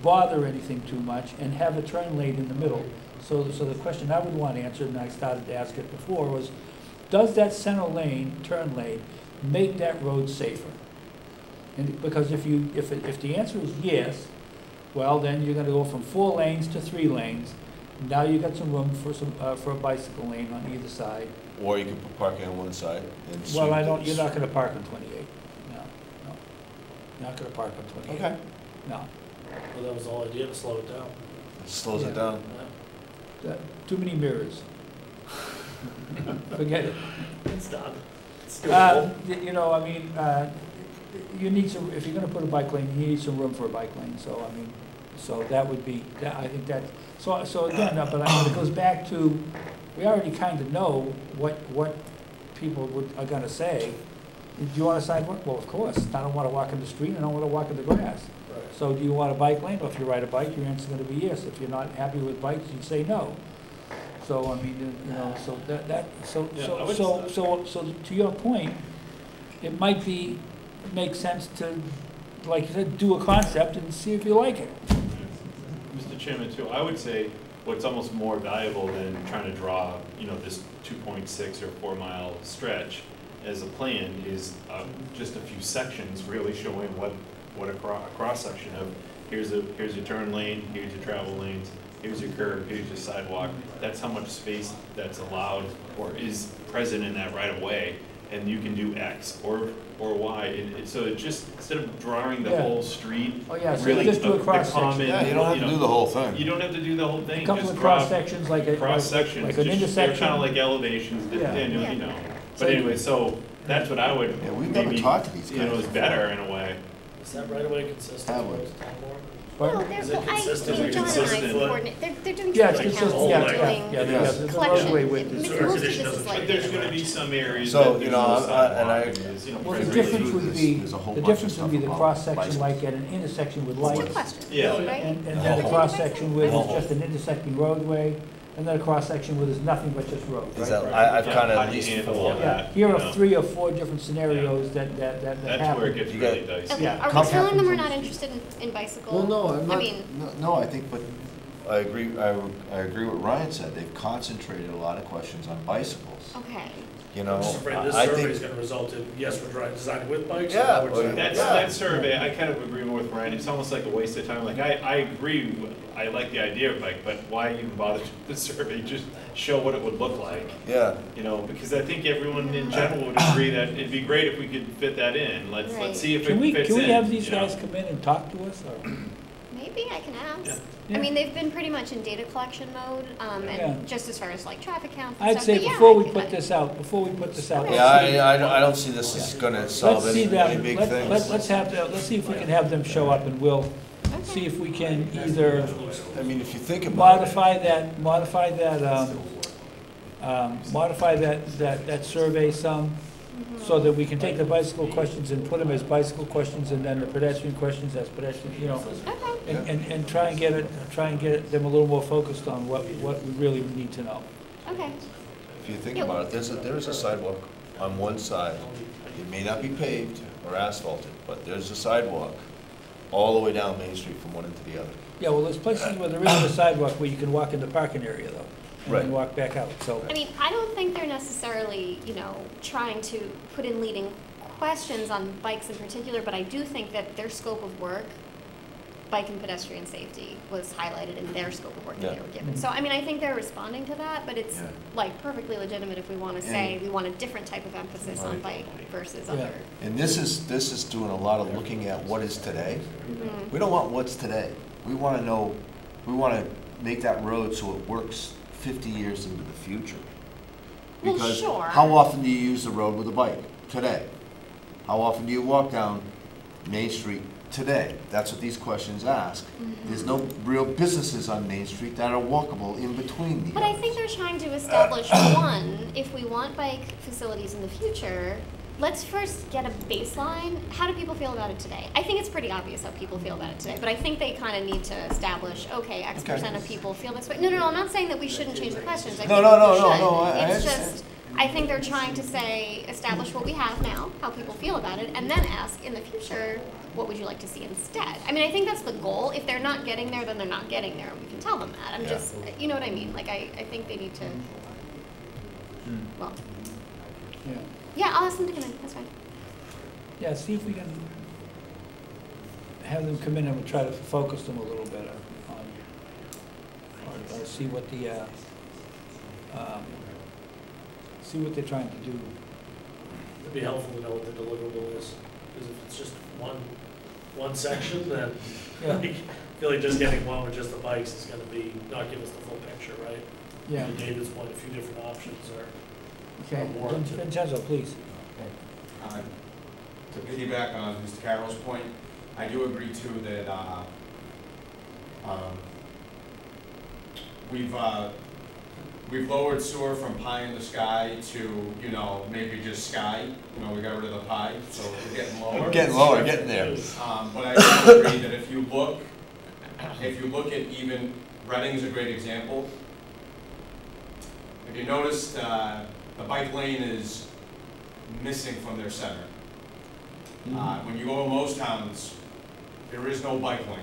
bother anything too much and have a turn lane in the middle. So, so the question I would want answered, and I started to ask it before, was, does that center lane, turn lane, make that road safer? And because if you, if, it- if the answer is yes, well, then you're gonna go from four lanes to three lanes. Now you got some room for some, uh, for a bicycle lane on either side. Or you could put parking on one side and. Well, I don't, you're not gonna park on twenty-eight, no, no. You're not gonna park on twenty-eight. Okay. No, Well, that was the whole idea, to slow it down. It Slows it Yeah. down. Yeah. Too many mirrors. Forget it. It's done. It's Uh, doable. y- You know, I mean, uh, you need some, if you're gonna put a bike lane, you need some room for a bike lane, so, I mean, so that would be, that, I think that, so, so again, but I it goes back to, we already kind of know what, what people would, are gonna say. Do you want a sidewalk? Well, of course, I don't wanna walk in the street, I don't wanna walk in the grass. So do you want a bike lane? Well, if you ride a bike, your answer's gonna be yes. If you're not happy with bikes, you'd say no. So, I mean, you know, so that, that, so, Yeah, I so, would- so, so, so to your point, it might be, make sense to, like you said, do a concept and see if you like it. Mr. Chairman, too, I would say what's almost more valuable than trying to draw, you know, this two point six or four mile stretch as a plan is um, just a few sections really showing what, what a cro- a cross-section of, here's a, here's your turn lane, here's your travel lanes, here's your curb, here's your sidewalk. That's how much space that's allowed or is present in that right of way. And you can do X or, or Y. And it- so it just, instead of drawing the Yeah. whole street, Oh, yeah, so really just do the- a cross-section. common, Yeah, you don't have to know, do the whole thing. you don't have to do the whole thing. A thing, couple just of cross sections, like a, like cross like sections, an just, they're intersection. kind of like elevations, that, Yeah. you know, Yeah. you know. But you- anyway, so that's what I would Yeah, we've never talked to these you know, guys is better in a way. Is that right away consistent Have with we? town board? well, they're, well, I, consistent? you know, Is it John and I coordinate, they're, they're doing Yeah, it's traffic consistent, counts, yeah, they're yeah, doing yeah, yeah, there's a collection. roadway width. Most of this is doesn't like. But there's gonna be some areas So, that you there's know, no I- I- and I- sidewalk, there's, you know, Well, the preservation. difference would be, there's a whole the bunch of difference would stuff be the about cross-section bicycles. like at an intersection with It's two lights. questions, Yeah. right? And, and then a cross-section with is just an intersecting roadway, and then a cross-section where there's nothing but just roads. Is right? that, I, I've Yeah, kind how of do at you least handle four. all Yeah, here are know? three or four different scenarios that, that, that that That's where it happen. gets You really got- dicey. Okay, Yeah, are we telling them we're not interested in, in bicycle? Well, no, I'm I not, mean, no, no, I think, but I agree, I, I agree with Ryan said, they've concentrated a lot of questions on bicycles. okay, you know? I'm just afraid this I survey think- is gonna result in, yes, we're trying, designing with bikes. Yeah, now we're well, designing That's, without. that survey, I kind of agree more with Ryan, it's almost like a waste of time, like, I, I agree, with- I like the idea of bike, but why even bother with the survey, just show what it would look like, Yeah, you know, because I think everyone in general would agree that it'd be great if we could fit that in, let's, Right. let's see if Can it we, fits can in. we have these you know? guys come in and talk to us, or? Maybe I can ask. Yeah. I mean, they've been pretty much in data collection mode, um, Yeah. and just as far as like traffic counts and I'd stuff, say but yeah, before I we could- put this out, before we put this out. Yeah, let's see- I, I don't- I don't see this as gonna solve Let's see any, them, any big let- things. let- let's have, the- let's see if we can have them show up and we'll see if we can either I mean, if you think about it. modify that, modify that, um, um, modify that, that, that survey some. So that we can take the bicycle questions and put them as bicycle questions, and then the pedestrian questions as pedestrian, you know, Okay, and, and, and try and get it, try and get them a little more focused on what, what we really need to know. okay. If you think about it, there's a, there's a sidewalk on one side. It may not be paved or asphalted, but there's a sidewalk all the way down Main Street from one end to the other. Yeah, well, there's places where there isn't a sidewalk where you can walk in the parking area, though, and Right. then walk back out, so. I mean, I don't think they're necessarily, you know, trying to put in leading questions on bikes in particular, but I do think that their scope of work, bike and pedestrian safety, was highlighted in their scope of work that they were given. So, I mean, I think they're responding to that, but it's Yeah. like perfectly legitimate if we want to say And- we want a different type of emphasis on Right. bike versus Yeah. other. And this is, this is doing a lot of looking at what is today. Mhm. We don't want what's today. We want to know, we want to make that road so it works 50 years into the future. Well, Because sure. how often do you use the road with a bike? Today. How often do you walk down Main Street today? That's what these questions ask. Mm-hmm. There's no real businesses on Main Street that are walkable in between the But I think they're trying to establish, one, if we want bike facilities in the future, let's first get a baseline. How do people feel about it today? I think it's pretty obvious how people feel about it today, but I think they kind of need to establish, okay, X Okay. percent of people feel this way. No, no, no, I'm not saying that we shouldn't change the questions. I No, think no, we no, no, no, I- I It's understand. just, I think they're trying to say, establish what we have now, how people feel about it, and then ask in the future, what would you like to see instead? I mean, I think that's the goal. If they're not getting there, then they're not getting there. We can tell them that. I'm Yeah. just, you know what I mean? Like, I, I think they need to, hmm. well, Yeah, yeah, I'll ask them to come in, that's fine. yeah, see if we can have them come in and we'll try to focus them a little better on, or, or see what the, uh, um, see what they're trying to do. It'd be helpful to know what the deliverable is, because if it's just one, one section, then Yeah. like, I feel like just getting one with just the bikes is gonna be, not give us the full picture, right? Yeah, To David's point, a few different options are, okay, More to- Vincenzo, please. Uh, To piggyback on Mr. Carroll's point, I do agree too that, uh, um, we've, uh, we've lowered sewer from pie in the sky to, you know, maybe just sky. You know, we got rid of the pie, so we're getting lower. Getting lower, getting there. Um, but I do agree that if you look, if you look at even, Reading's a great example. If you noticed, uh, the bike lane is missing from their center. Uh, when you go to most towns, there is no bike lane.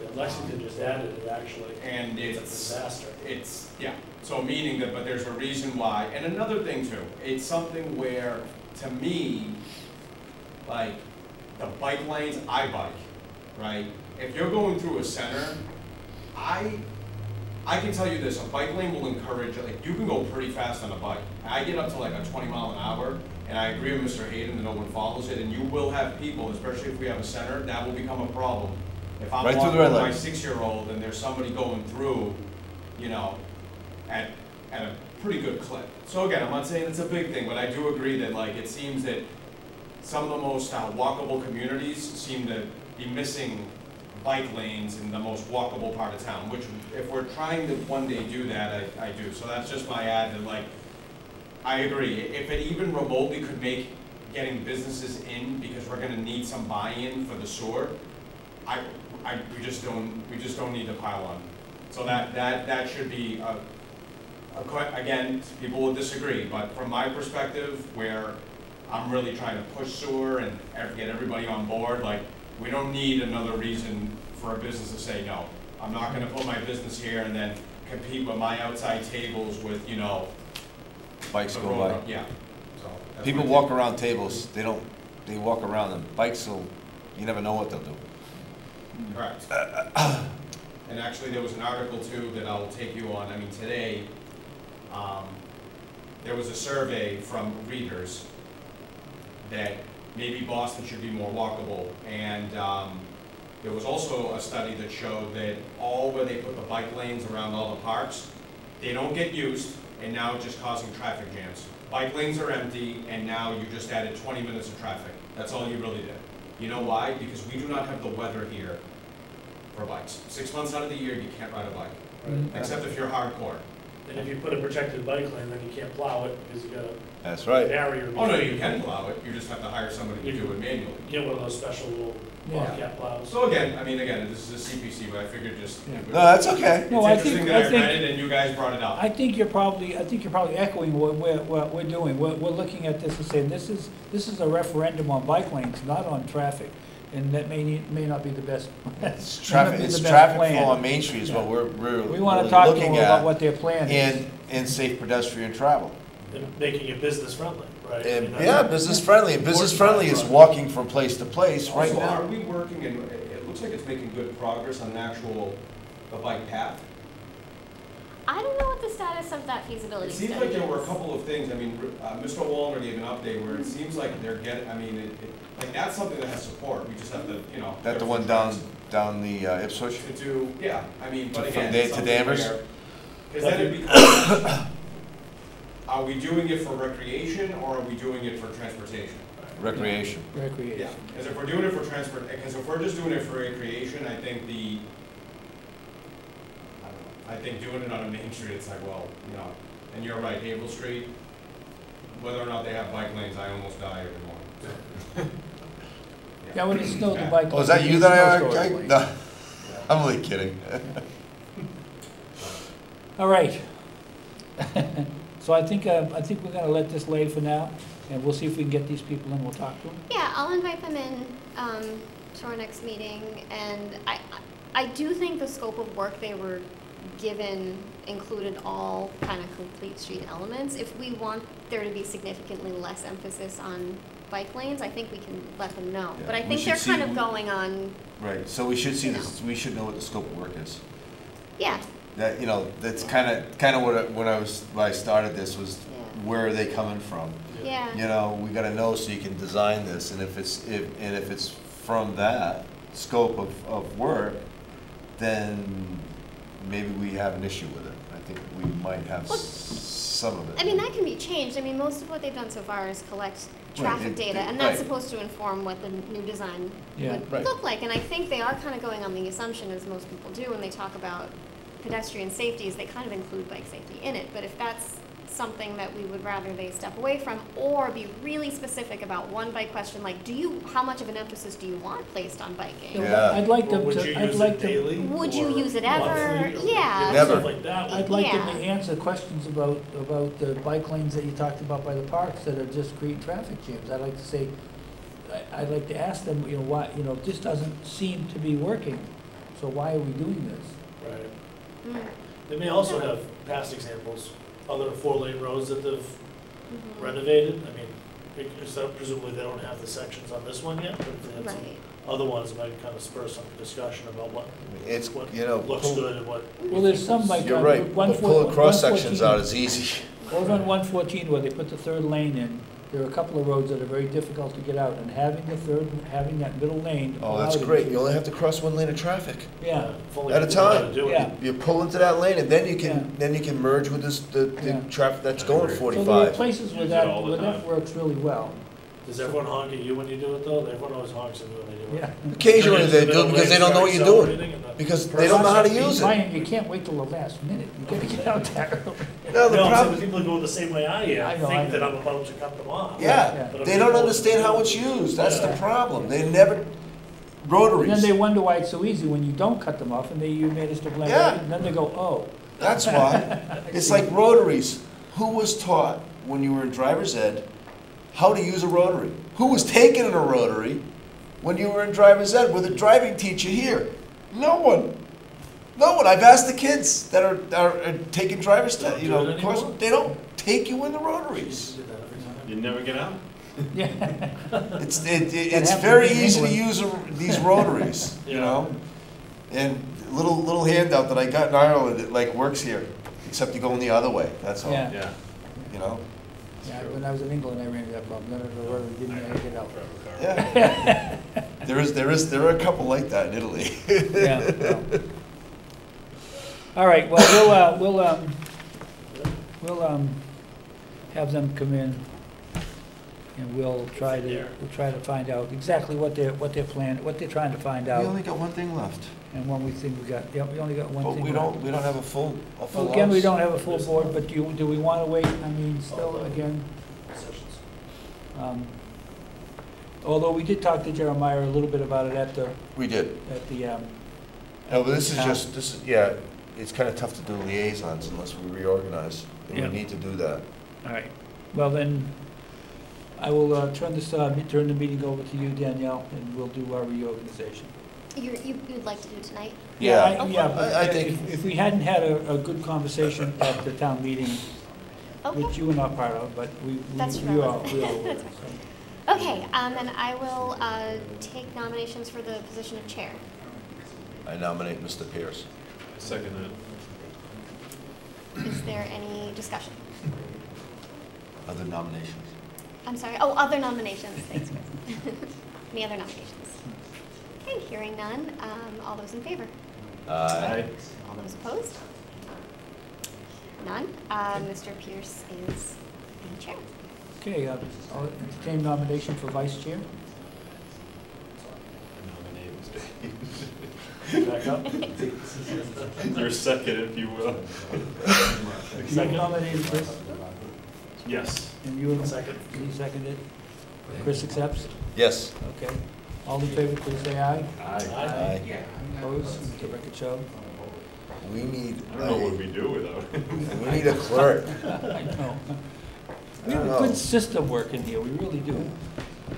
yeah, Lexington just added it, actually. And It's a disaster. it's, yeah, so meaning that, but there's a reason why. And another thing too, it's something where, to me, like, the bike lanes, I bike, right? If you're going through a center, I, I can tell you this, a bike lane will encourage, like, you can go pretty fast on a bike. I get up to like a twenty mile an hour, and I agree with Mr. Hayden that no one follows it, and you will have people, especially if we have a center, that will become a problem. If I'm Right walking with my six-year-old and there's somebody going through, you know, at, at a pretty good clip. So again, I'm not saying it's a big thing, but I do agree that like, it seems that some of the most uh, walkable communities seem to be missing bike lanes in the most walkable part of town, which if we're trying to one day do that, I, I do. So that's just my ad that like, I agree, if it even remotely could make getting businesses in, because we're gonna need some buy-in for the sewer, I, I, we just don't, we just don't need to pile on. So that, that, that should be a, a again, people will disagree, but from my perspective, where I'm really trying to push sewer and get everybody on board, like, we don't need another reason for a business to say no. I'm not gonna put my business here and then compete with my outside tables with, you know, bikes The go road, by. Yeah, so. that's People what I walk think. around tables, they don't, they walk around them. Bikes will, you never know what they'll do. Correct. And actually, there was an article too that I'll take you on, I mean, today, um, there was a survey from readers that maybe Boston should be more walkable, and, um, there was also a study that showed that all where they put the bike lanes around all the parks, they don't get used, and now it's just causing traffic jams. Bike lanes are empty, and now you just added twenty minutes of traffic, that's all you really did. You know why? Because we do not have the weather here for bikes. Six months out of the year, you can't ride a bike, except if you're hardcore. And if you put a protected bike lane, then you can't plow it because you got a That's right. barrier. Oh, no, you can plow it, you just have to hire somebody to do it manually. Get one of those special little Yeah. bobcat plows. So again, I mean, again, this is a CPC, but I figured just. Yeah. No, that's okay. It's No, I interesting think- that I I think- read it and you guys brought it up. I think you're probably, I think you're probably echoing what we're, what we're doing. We're, we're looking at this and saying, this is, this is a referendum on bike lanes, not on traffic. And that may, need- may not be the best. It's may not traffic, be it's the best traffic plan. flow on Main Street is what we're, we're We wanna really talk to them looking about at. what their plan is. And, and safe pedestrian travel. And making it business friendly, right? I And, that's- yeah, business friendly, and business friendly is walking from place to place right Also, now. are we working, and it it looks like it's making good progress on the actual, the bike path? I don't know what the status of that feasibility It study seems like there were a is. couple of things, I mean, uh, Mr. Wallner gave an update where it seems like they're getting, I mean, it, it, like, that's something that has support, we just have to, you know. That the one down, down the uh, Ipswich? To do, yeah, I mean, but To- again. from there it's to something Danvers? where- Cause then it becomes, are we doing it for recreation, or are we doing it for transportation? Recreation. Recreation. Yeah, Recreation. because if we're doing it for transport, because if we're just doing it for recreation, I think the, I don't know, I think doing it on a main street, it's like, well, you know, and you're right, Haverhill Street, whether or not they have bike lanes, I almost die every morning. Yeah, when it snowed, the bike. Oh, is that you that I, snow I, no, I'm only kidding. All right. So I think, uh, I think we're gonna let this lay for now, and we'll see if we can get these people in, we'll talk to them. Yeah, I'll invite them in um, to our next meeting, and I, I do think the scope of work they were given included all kind of complete street elements. If we want there to be significantly less emphasis on bike lanes, I think we can let them know. But I we think should they're kind see- of going on, Right, so we should see this, we should know what the scope of work is. yeah, That, you know, that's kinda, kinda what, I- when I was, when I started this was, Yeah. where are they coming from? yeah. You know, we gotta know so you can design this, and if it's, if, and if it's from that scope of, of work, then maybe we have an issue with it. I think we might have s- some of it. I mean, that can be changed. I mean, most of what they've done so far is collect traffic it- data, it- and that's right. supposed to inform what the new design Yeah. would Right. look like. And I think they are kind of going on the assumption, as most people do, when they talk about pedestrian safety, is they kind of include bike safety in it. But if that's something that we would rather they step away from, or be really specific about one bike question, like, do you, how much of an emphasis do you want placed on biking? Yeah. I'd like them Would you to, I'd use like it to, daily? Would you or use it ever? monthly, or, Yeah. Never. Stuff like that. I'd like them to Yeah. answer questions about, about the bike lanes that you talked about by the parks that are just creating traffic jams. I'd like to say, I- I'd like to ask them, you know, why, you know, this doesn't seem to be working, so why are we doing this? Right. Mm, They may also have past examples, other four-lane roads that they've mhm. renovated. I mean, because presumably they don't have the sections on this one yet, but if they had some Right. other ones, it might kind of spur some discussion about what, It's, what you know, looks pull- good and what. Well, there's some like. you're uh, right, one but four- pulling cross sections 114 out is easy. Over on one fourteen where they put the third lane in, there are a couple of roads that are very difficult to get out, and having the third, having that middle lane. Oh, pull that's out great, into- you only have to cross one lane of traffic. Yeah, if At a people know how time. do it. Yeah. You pull into that lane, and then you Yeah. can, then you can merge with this, the, the Yeah. traffic that's I going agree. so there are forty-five. places where Use it that, all the where that time. works really well, Does everyone honk at you when you do it though? Everyone always honks at me when they do it. yeah. Occasionally they do, because they don't know what you're doing, Accelerating and the because they don't know how to use it. Ryan, you can't wait till the last minute, you gotta get out there. No, the No, I'm saying problem, the people go the same way I am I know, I think that know. I'm about to cut them off. yeah, But if they don't people- understand how it's used, that's the problem, they never, And rotaries, then they wonder why it's so easy when you don't cut them off, and they, you manage to blend Yeah. it, and then they go, oh. that's why. It's like rotaries, who was taught when you were in driver's ed, how to use a rotary? Who was taking a rotary when you were in driver's ed with a driving teacher here? No one. No one. I've asked the kids that are, are, are taking driver's, te- Don't you know, it course, they don't take you in the rotaries. You never get out? Yeah. It's, it, it- it's very in easy to use a- these rotaries, you know? And little, little handout that I got in Ireland, it like works here, except you go in the other way, that's all, Yeah. Yeah. you know? Yeah, when I was in England, I ran into that problem, none of the rotary didn't know how get out. Yeah. There is, there is, there are a couple like that in Italy. Yeah, well. All right, well, we'll, uh, we'll, um, we'll, um, have them come in and we'll try to, we'll try to find out exactly what they're, what they're planning, what they're trying to find out. We only got one thing left, And one we think we got, yeah, we only got one but thing. we don't, we don't have a full, a full Well, again, we house. don't have a full board, but do you, do we wanna wait, I mean, still, again, um, although we did talk to Jeremiah a little bit about it at the, We did. at the, um, No, but this is just, this is, yeah, it's kind of tough to do liaisons unless we reorganize, and Yeah. we need to do that. All right, well then, I will uh, turn this, uh, turn the meeting over to you, Danielle, and we'll do our reorganization. You're, you, you'd like to do tonight? Yeah. I- Yeah, but I- I think- if, if we hadn't had a, a good conversation at the town meeting, Okay. which you were not part of, but we, we That's we true, I all, wasn't. we all were. That's so. Okay, um, then I will, uh, take nominations for the position of chair. I nominate Mr. Pierce. Second that. Is there any discussion? Other nominations? I'm sorry, oh, other nominations, thanks, Chris. Any other nominations? Okay, hearing none, um, all those in favor? Aye. All those opposed? None, uh, Mr. Pierce is the chair. Okay, uh, I'll entertain nomination for vice chair. Back up. Your second, if you will. You nominated Chris, Yes. and you, second. he seconded. Chris accepts? Yes. Okay. All in favor, please say aye. Aye. Opposed? Let the record show. We need, I don't know what a- we do without it. we need a clerk. I know. We have a good system working here, we really do.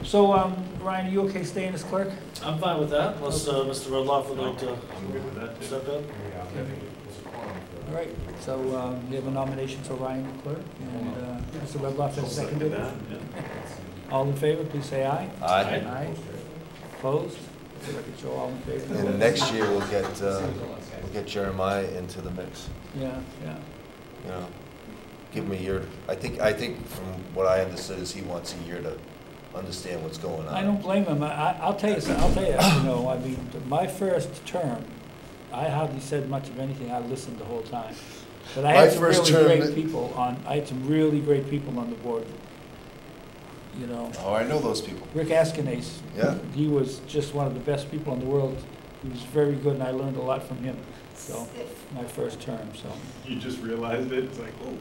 So, um, Ryan, are you okay staying as clerk? I'm fine with that, unless, uh, Mr. Redloff would like to I'm good with that too. step in. All right, so, um, we have a nomination for Ryan clerk, and, uh, Mr. Redloff has Second seconded. that, yeah. All in favor, please say aye. Aye. Aye. Opposed? Show all in favor. And next year, we'll get, uh, we'll get Jeremiah into the mix, Yeah, yeah. you know? Give him a year. I think, I think from what I understood is he wants a year to understand what's going on. I don't blame him. I, I'll tell you, some- I'll tell you, you know, I mean, my first term, I hardly said much of anything. I listened the whole time. But I My had some first really great people on, I had some really great people on the board. You know, Oh, I know those people. Rick Askinase. Yeah. He was just one of the best people in the world. He was very good and I learned a lot from him. So, my first term, so. You just realized it, it's like, oh.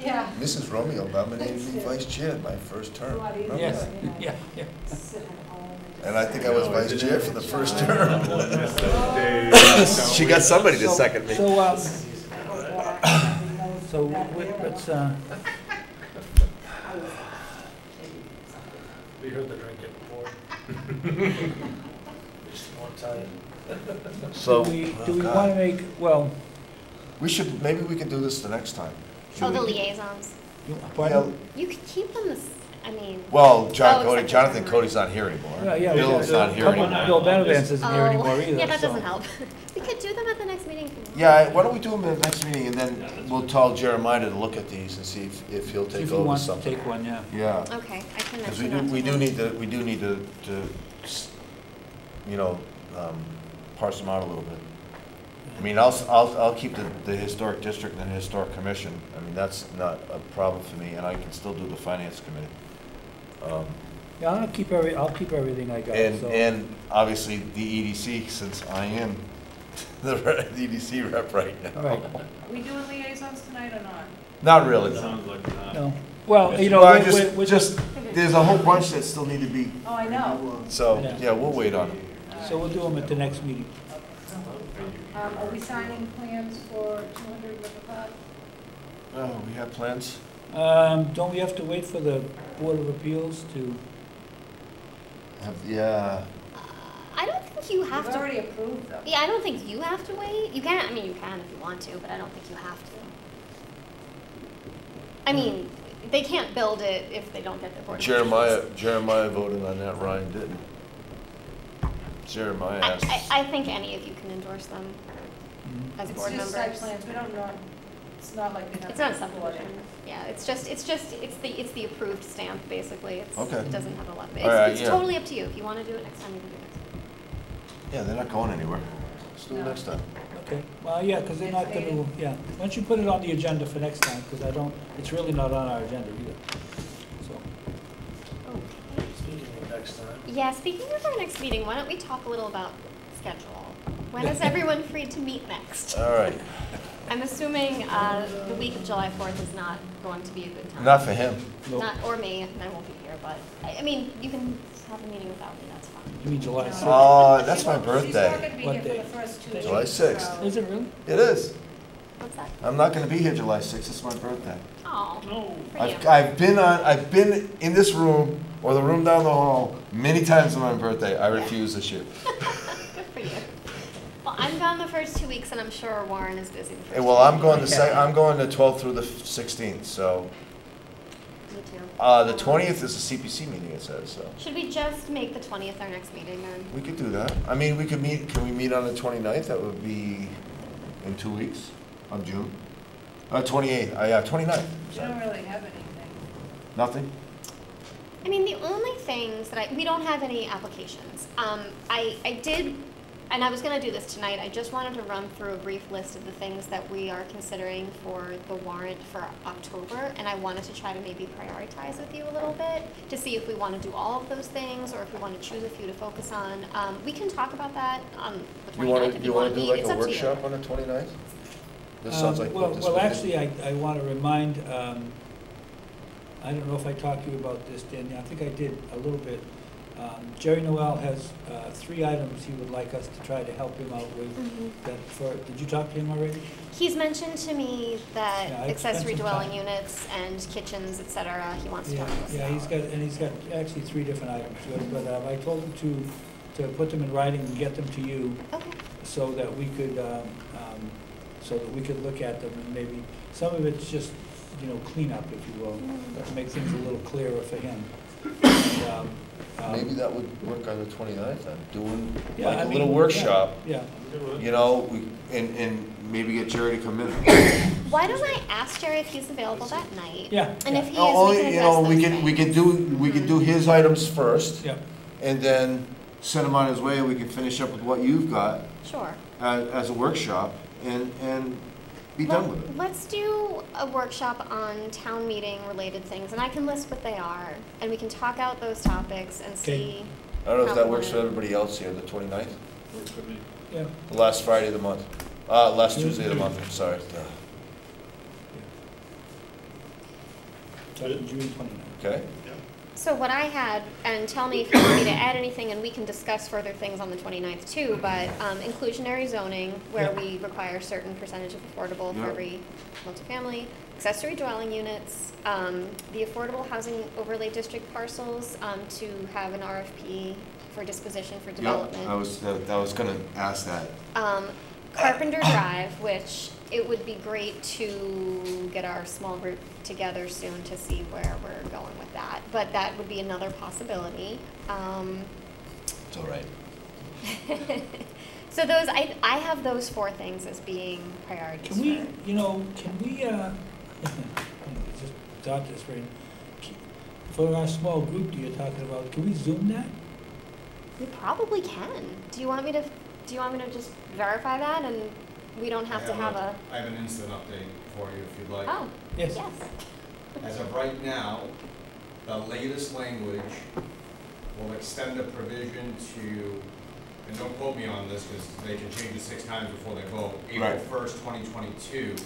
Yeah. Mrs. Romeo nominated me vice chair my first term. What do you Remember Yes, that? yeah, yeah. Sit at home and And I think I was vice chair for the first term. She got somebody to So- second me. So, just go back and know so that we- there let's, was- uh, I was- We heard the drink it before. Just one time. So, do we, oh, do we oh, God. want to make, well, we should, maybe we could do this the next time. Oh, the liaisons. you- pardon? You could keep them this, I mean. Well, Oh, John Cody, except for Jonathan Jeremiah. Cody's not here anymore. Yeah, yeah. Bill's yeah, uh, not here couple- anymore. Bill Benavance isn't here Oh, anymore either. Yeah, that so- doesn't help. We could do them at the next meeting. Yeah, why don't we do them at the next meeting, and then we'll tell Jeremiah to look at these and see if, if he'll take if he over wants to something. take one, yeah. Yeah, Okay, I can because we mention do, that we do need to, we do need to, to, s- you know, um, parse them out a little bit. I mean, I'll, s- I'll, I'll keep the, the historic district and the historic commission, I mean, that's not a problem for me, and I can still do the finance committee. Um, Yeah, I'll keep every, I'll keep everything I got, And, so. and obviously the EDC, since I am the re- EDC rep right now. right, Are we doing liaisons tonight or not? Not really. Sounds like that. no, well, you know, Well, I we're, we're- just, we're just, there's a whole bunch that still need to be, Oh, I know. so, Yeah. yeah, we'll wait on them. so we'll do them at the next meeting. Um, are we signing plans for two hundred River Park? Oh, we have plans? Um, don't we have to wait for the Board of Appeals to, Have, yeah, I don't think you have We've to. already approved them. Yeah, I don't think you have to wait. You can, I mean, you can if you want to, but I don't think you have to. I mean, they can't build it if they don't get the board. of Jeremiah, appeals. Jeremiah voted on that, Ryan didn't. Jeremiah I, asked. I, I think any of you can endorse them Mhm. as It's board just members. plans, we don't know, it's not like we have. It's not a to subdivision. support Yeah, it's just, it's just, it's the, it's the approved stamp, basically. It's, Okay. it doesn't have a lot, of- All right, it's, it's yeah. totally up to you. If you wanna do it next time, you can do it next time. Yeah, they're not going anywhere. Let's do it next time. Okay, well, yeah, because they're not gonna, yeah, why don't you put it on the agenda for next time, because I don't, it's really not on our agenda either. So, Okay. Speaking of next time. Yeah, speaking of our next meeting, why don't we talk a little about schedule? When is everyone free to meet next? All right, I'm assuming, uh, the week of July fourth is not going to be a good time. not for him. no, Not, or me, and I won't be here, but, I, I mean, you can have a meeting without me, that's fine. You mean July sixth? Oh, it. that's my won't- She's not birthday. gonna be What here for day? the first two weeks. July 6th. so- Is it really? It is. What's that? I'm not gonna be here July sixth, it's my birthday. Oh, No. I've, I've been on, I've been in this room or the room down the hall many times on my birthday. I refuse this shit. Good for you. Well, I'm gone the first two weeks, and I'm sure Warren is busy the first. Hey, Well, two I'm weeks. going to sec, I'm going the twelfth through the sixteenth, so, Me too. Uh, the twentieth is a CPC meeting, it says, so. Should we just make the twentieth our next meeting then? We could do that. I mean, we could meet, can we meet on the 29th? That would be in two weeks of June. Uh, twenty-eighth, uh, yeah, 29th. We don't really have anything. Nothing? I mean, the only things that I, we don't have any applications. Um, I, I did, and I was gonna do this tonight, I just wanted to run through a brief list of the things that we are considering for the warrant for October, and I wanted to try to maybe prioritize with you a little bit, to see if we wanna do all of those things, or if we wanna choose a few to focus on. Um, we can talk about that on the You wanna, twenty-ninth if you you wanna wanna do like it's a up to you. workshop on the 29th? This sounds Um, like Well, what this well, actually, I, I want to remind, um, I don't know if I talked to you about this, Danielle, I think I did a little bit. Um, Jerry Noel has uh, three items he would like us to try to help him out with. Mhm. That for, did you talk to him already? He's mentioned to me that Yeah, accessory dwelling time. units and kitchens, etc. he wants to Yeah, talk to us yeah, he's got, and he's got actually three different items, but- but uh, I told him to, to put them in writing and get them to you Okay, so that we could, um, um, so that we could look at them and maybe, some of it's just, you know, cleanup, if you will, to make things a little clearer for him. And, um, um, Maybe that would work on the 29th then, doing yeah, like I a mean, little yeah, workshop, Yeah, you know, we, and, and maybe get Jerry to come in. why don't I ask Jerry if he's available that night? yeah. And if he is, Oh, we can you know, address we those could, we things. could do, we could do his items first, Yeah, and then send him on his way, we can finish up with what you've got Sure. as, as a workshop, and, and be done with it. Let- Let's do a workshop on town meeting related things, and I can list what they are, and we can talk out those topics and Okay. see. I don't know if that works for everybody else here, the 29th, Works for me. yeah. the last Friday of the month, uh, last Tuesday of the month, I'm sorry. So June twenty-ninth. Okay? So what I had, and tell me if you want me to add anything, and we can discuss further things on the 29th too, but um, inclusionary zoning, where Yeah. we require a certain percentage of affordable for Yeah. every multifamily, accessory dwelling units, um, the affordable housing overlay district parcels, um, to have an RFP for disposition for Yep, development. I was, I was gonna ask that. Um, Carpenter Drive, which it would be great to get our small group together soon to see where we're going with that. But that would be another possibility. Um, It's all right. so those, I, I have those four things as being priorities Can we, for- you know, can we, uh, just thought this right, for our small group that you're talking about, can we zoom that? We probably can. Do you want me to, do you want me to just verify that and we don't have to have a, I have an instant update for you if you'd like. oh, Yes. yes. As of right now, the latest language will extend the provision to, and don't quote me on this, because they can change it six times before they vote, April Right. first, twenty twenty-two,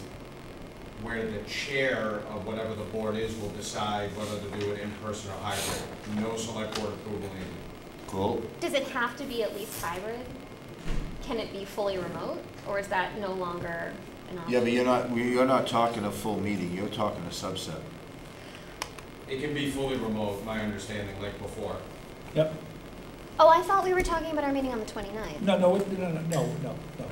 where the chair of whatever the board is will decide whether to do it in person or hybrid. No select board approval needed. Cool. Does it have to be at least hybrid? Can it be fully remote, or is that no longer an option? Yeah, but you're not, you're not talking a full meeting, you're talking a subset. It can be fully remote, my understanding, like before. Yep. Oh, I thought we were talking about our meeting on the 29th. No, no, it- no, no, no, no, no.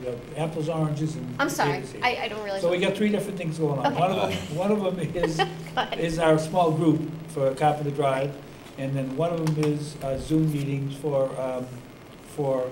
We have apples, oranges, and. I'm sorry, potatoes here. I, I don't realize. So we got three different things going on. Okay. One of them, one of them is, Go ahead. is our small group for Carpenter Drive, and then one of them is uh, Zoom meetings for, um, for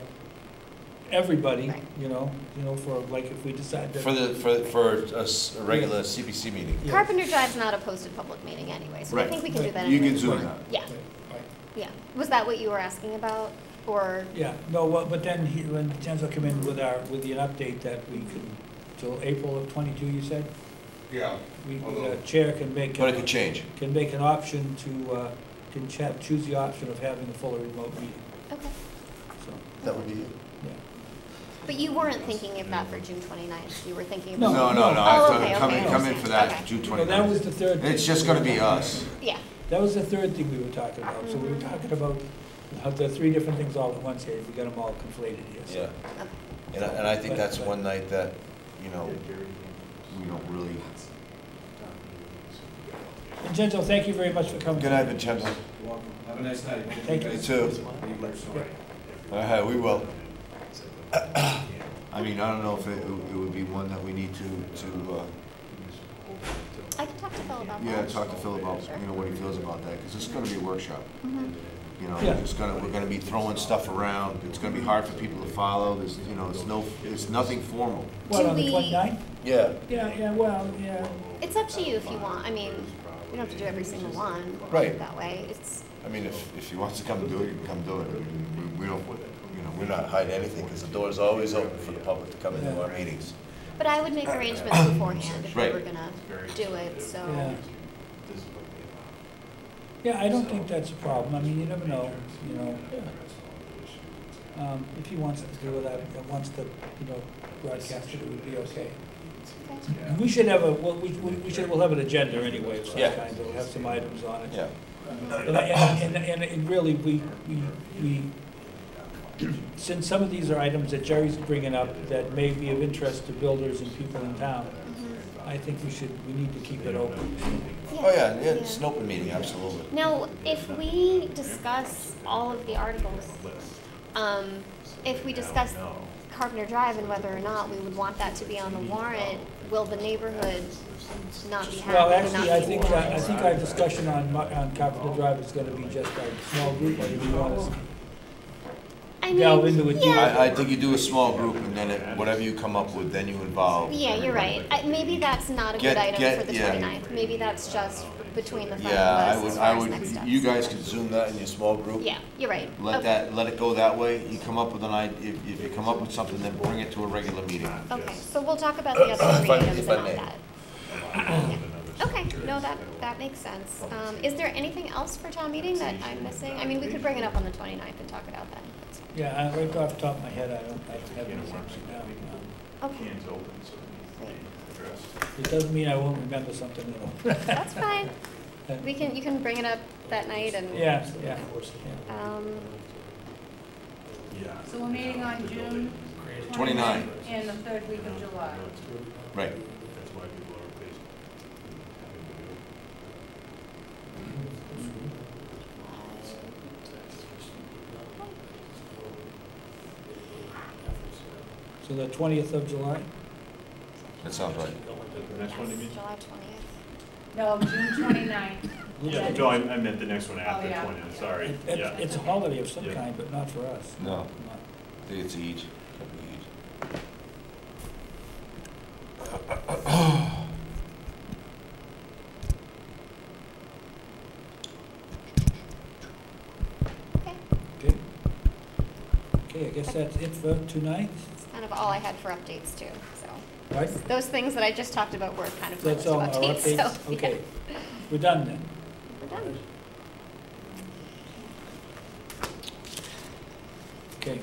everybody, Right. you know, you know, for, like, if we decide that. For the, for, for a s- a regular CPC meeting. Yeah. Carpenter Drive's not a posted public meeting anyway, so I Right. think we can do Right. that You anyway. can zoom that. Yeah, Right, right. yeah. Was that what you were asking about, or? Yeah, no, well, but then he, when Jens will come in with our, with the update that we can, till April of twenty-two, you said? Yeah. We, Although- the chair can make. But it could change. Can make an option to, uh, can cha- choose the option of having a fuller remote meeting, Okay. so, That would be it. Yeah. But you weren't thinking of that for June 29th, you were thinking No, about? No, no, no, Oh, I okay, come in, okay, come in okay. for that, Okay. June No, that was twenty-ninth. the third. It's just we gonna were be talking us. Yeah, That was the third thing we were talking about, so we were talking about how the three different things all at once here, we got them all conflated here, so. Yeah. And I, and I think that's one night that, you know, we don't really. Vincenzo, thank you very much for coming. Good night, Vincenzo. Have a nice night. Thank you. You too. All right, uh-huh, we will. I mean, I don't know if it, it would be one that we need to, to, uh, I can talk to Phil about that. yeah, talk to Phil about, you know, what he feels about that, because it's gonna be a workshop. Mhm. You know, Yeah. it's gonna, we're gonna be throwing stuff around, it's gonna be hard for people to follow, there's, you know, it's no, it's nothing formal. What, Do on the we- 29th? Yeah. Yeah, yeah, well, yeah, It's up to you if you want, I mean, you don't have to do every single one Right. that way, it's, I mean, if, if he wants to come do it, he can come do it. I mean, We, we don't, you know, we're not hiding anything, because the door's always open for the public to come into our meetings. but I would make arrangements beforehand if we were gonna do it, so. yeah. Yeah, I don't think that's a problem, I mean, you never know, you know. Um, if he wants to do it, I, wants to, you know, broadcast it, it would be okay. Okay. We should have a, well, we, we we should, we'll have an agenda anyway of some Yeah. kind, we'll have some items on it. Yeah. And, and, and, and really, we, we, we, since some of these are items that Jerry's bringing up that may be of interest to builders and people in town. I think we should, we need to keep it open. Oh, yeah, yeah, it's an open meeting, absolutely. Now, if we discuss all of the articles, um, if we discuss Carpenter Drive and whether or not we would want that to be on the warrant, will the neighborhood not be happy Well, and not actually, I be think, uh, warned? I think our discussion on, Mo- on Carpenter Drive is gonna be just a small group, or do you want us? I delve into it yeah. I, I think you do a small group, and then it, whatever you come up with, then you involve. Yeah, you're right. I, maybe that's not a good Get- item get- for the yeah. 29th. Maybe that's just between the five Yeah, I of us would, as I far as next would, steps. you guys could zoom that in your small group. Yeah, you're right. Let Okay. that, let it go that way, you come up with an idea, if, if you come up with something, then bring it to a regular meeting. Okay, so we'll talk about the other three If I- items if I and all may. that. Okay, no, that, that makes sense. Um, is there anything else for town meeting that I'm missing? I mean, we could bring it up on the 29th and talk about that. That's fine. Yeah, I- right off the top of my head, I don't, I don't have anything right now. Um, Okay, great. It doesn't mean I won't remember something, you know. That's fine. We can, you can bring it up that night and. Yeah, yeah, of course, yeah. Um, So we're meeting on June 29. And the third week of July. Right. So the twentieth of July? That sounds right. Next one, you mean? July twentieth. No, June twenty-ninth. Yeah, no, I, I meant the next one after Oh, yeah. twenty, sorry, It- It's, yeah. it's a holiday of some Yeah. kind, but not for us. No. Not- I think it's Eid. Could be Eid. Okay, Okay. Okay, I guess that's it for tonight, that's kind of all I had for updates too, so. right? Those things that I just talked about were kind of my That's list of all our updates, so. yeah. Okay. We're done then. We're done. Okay.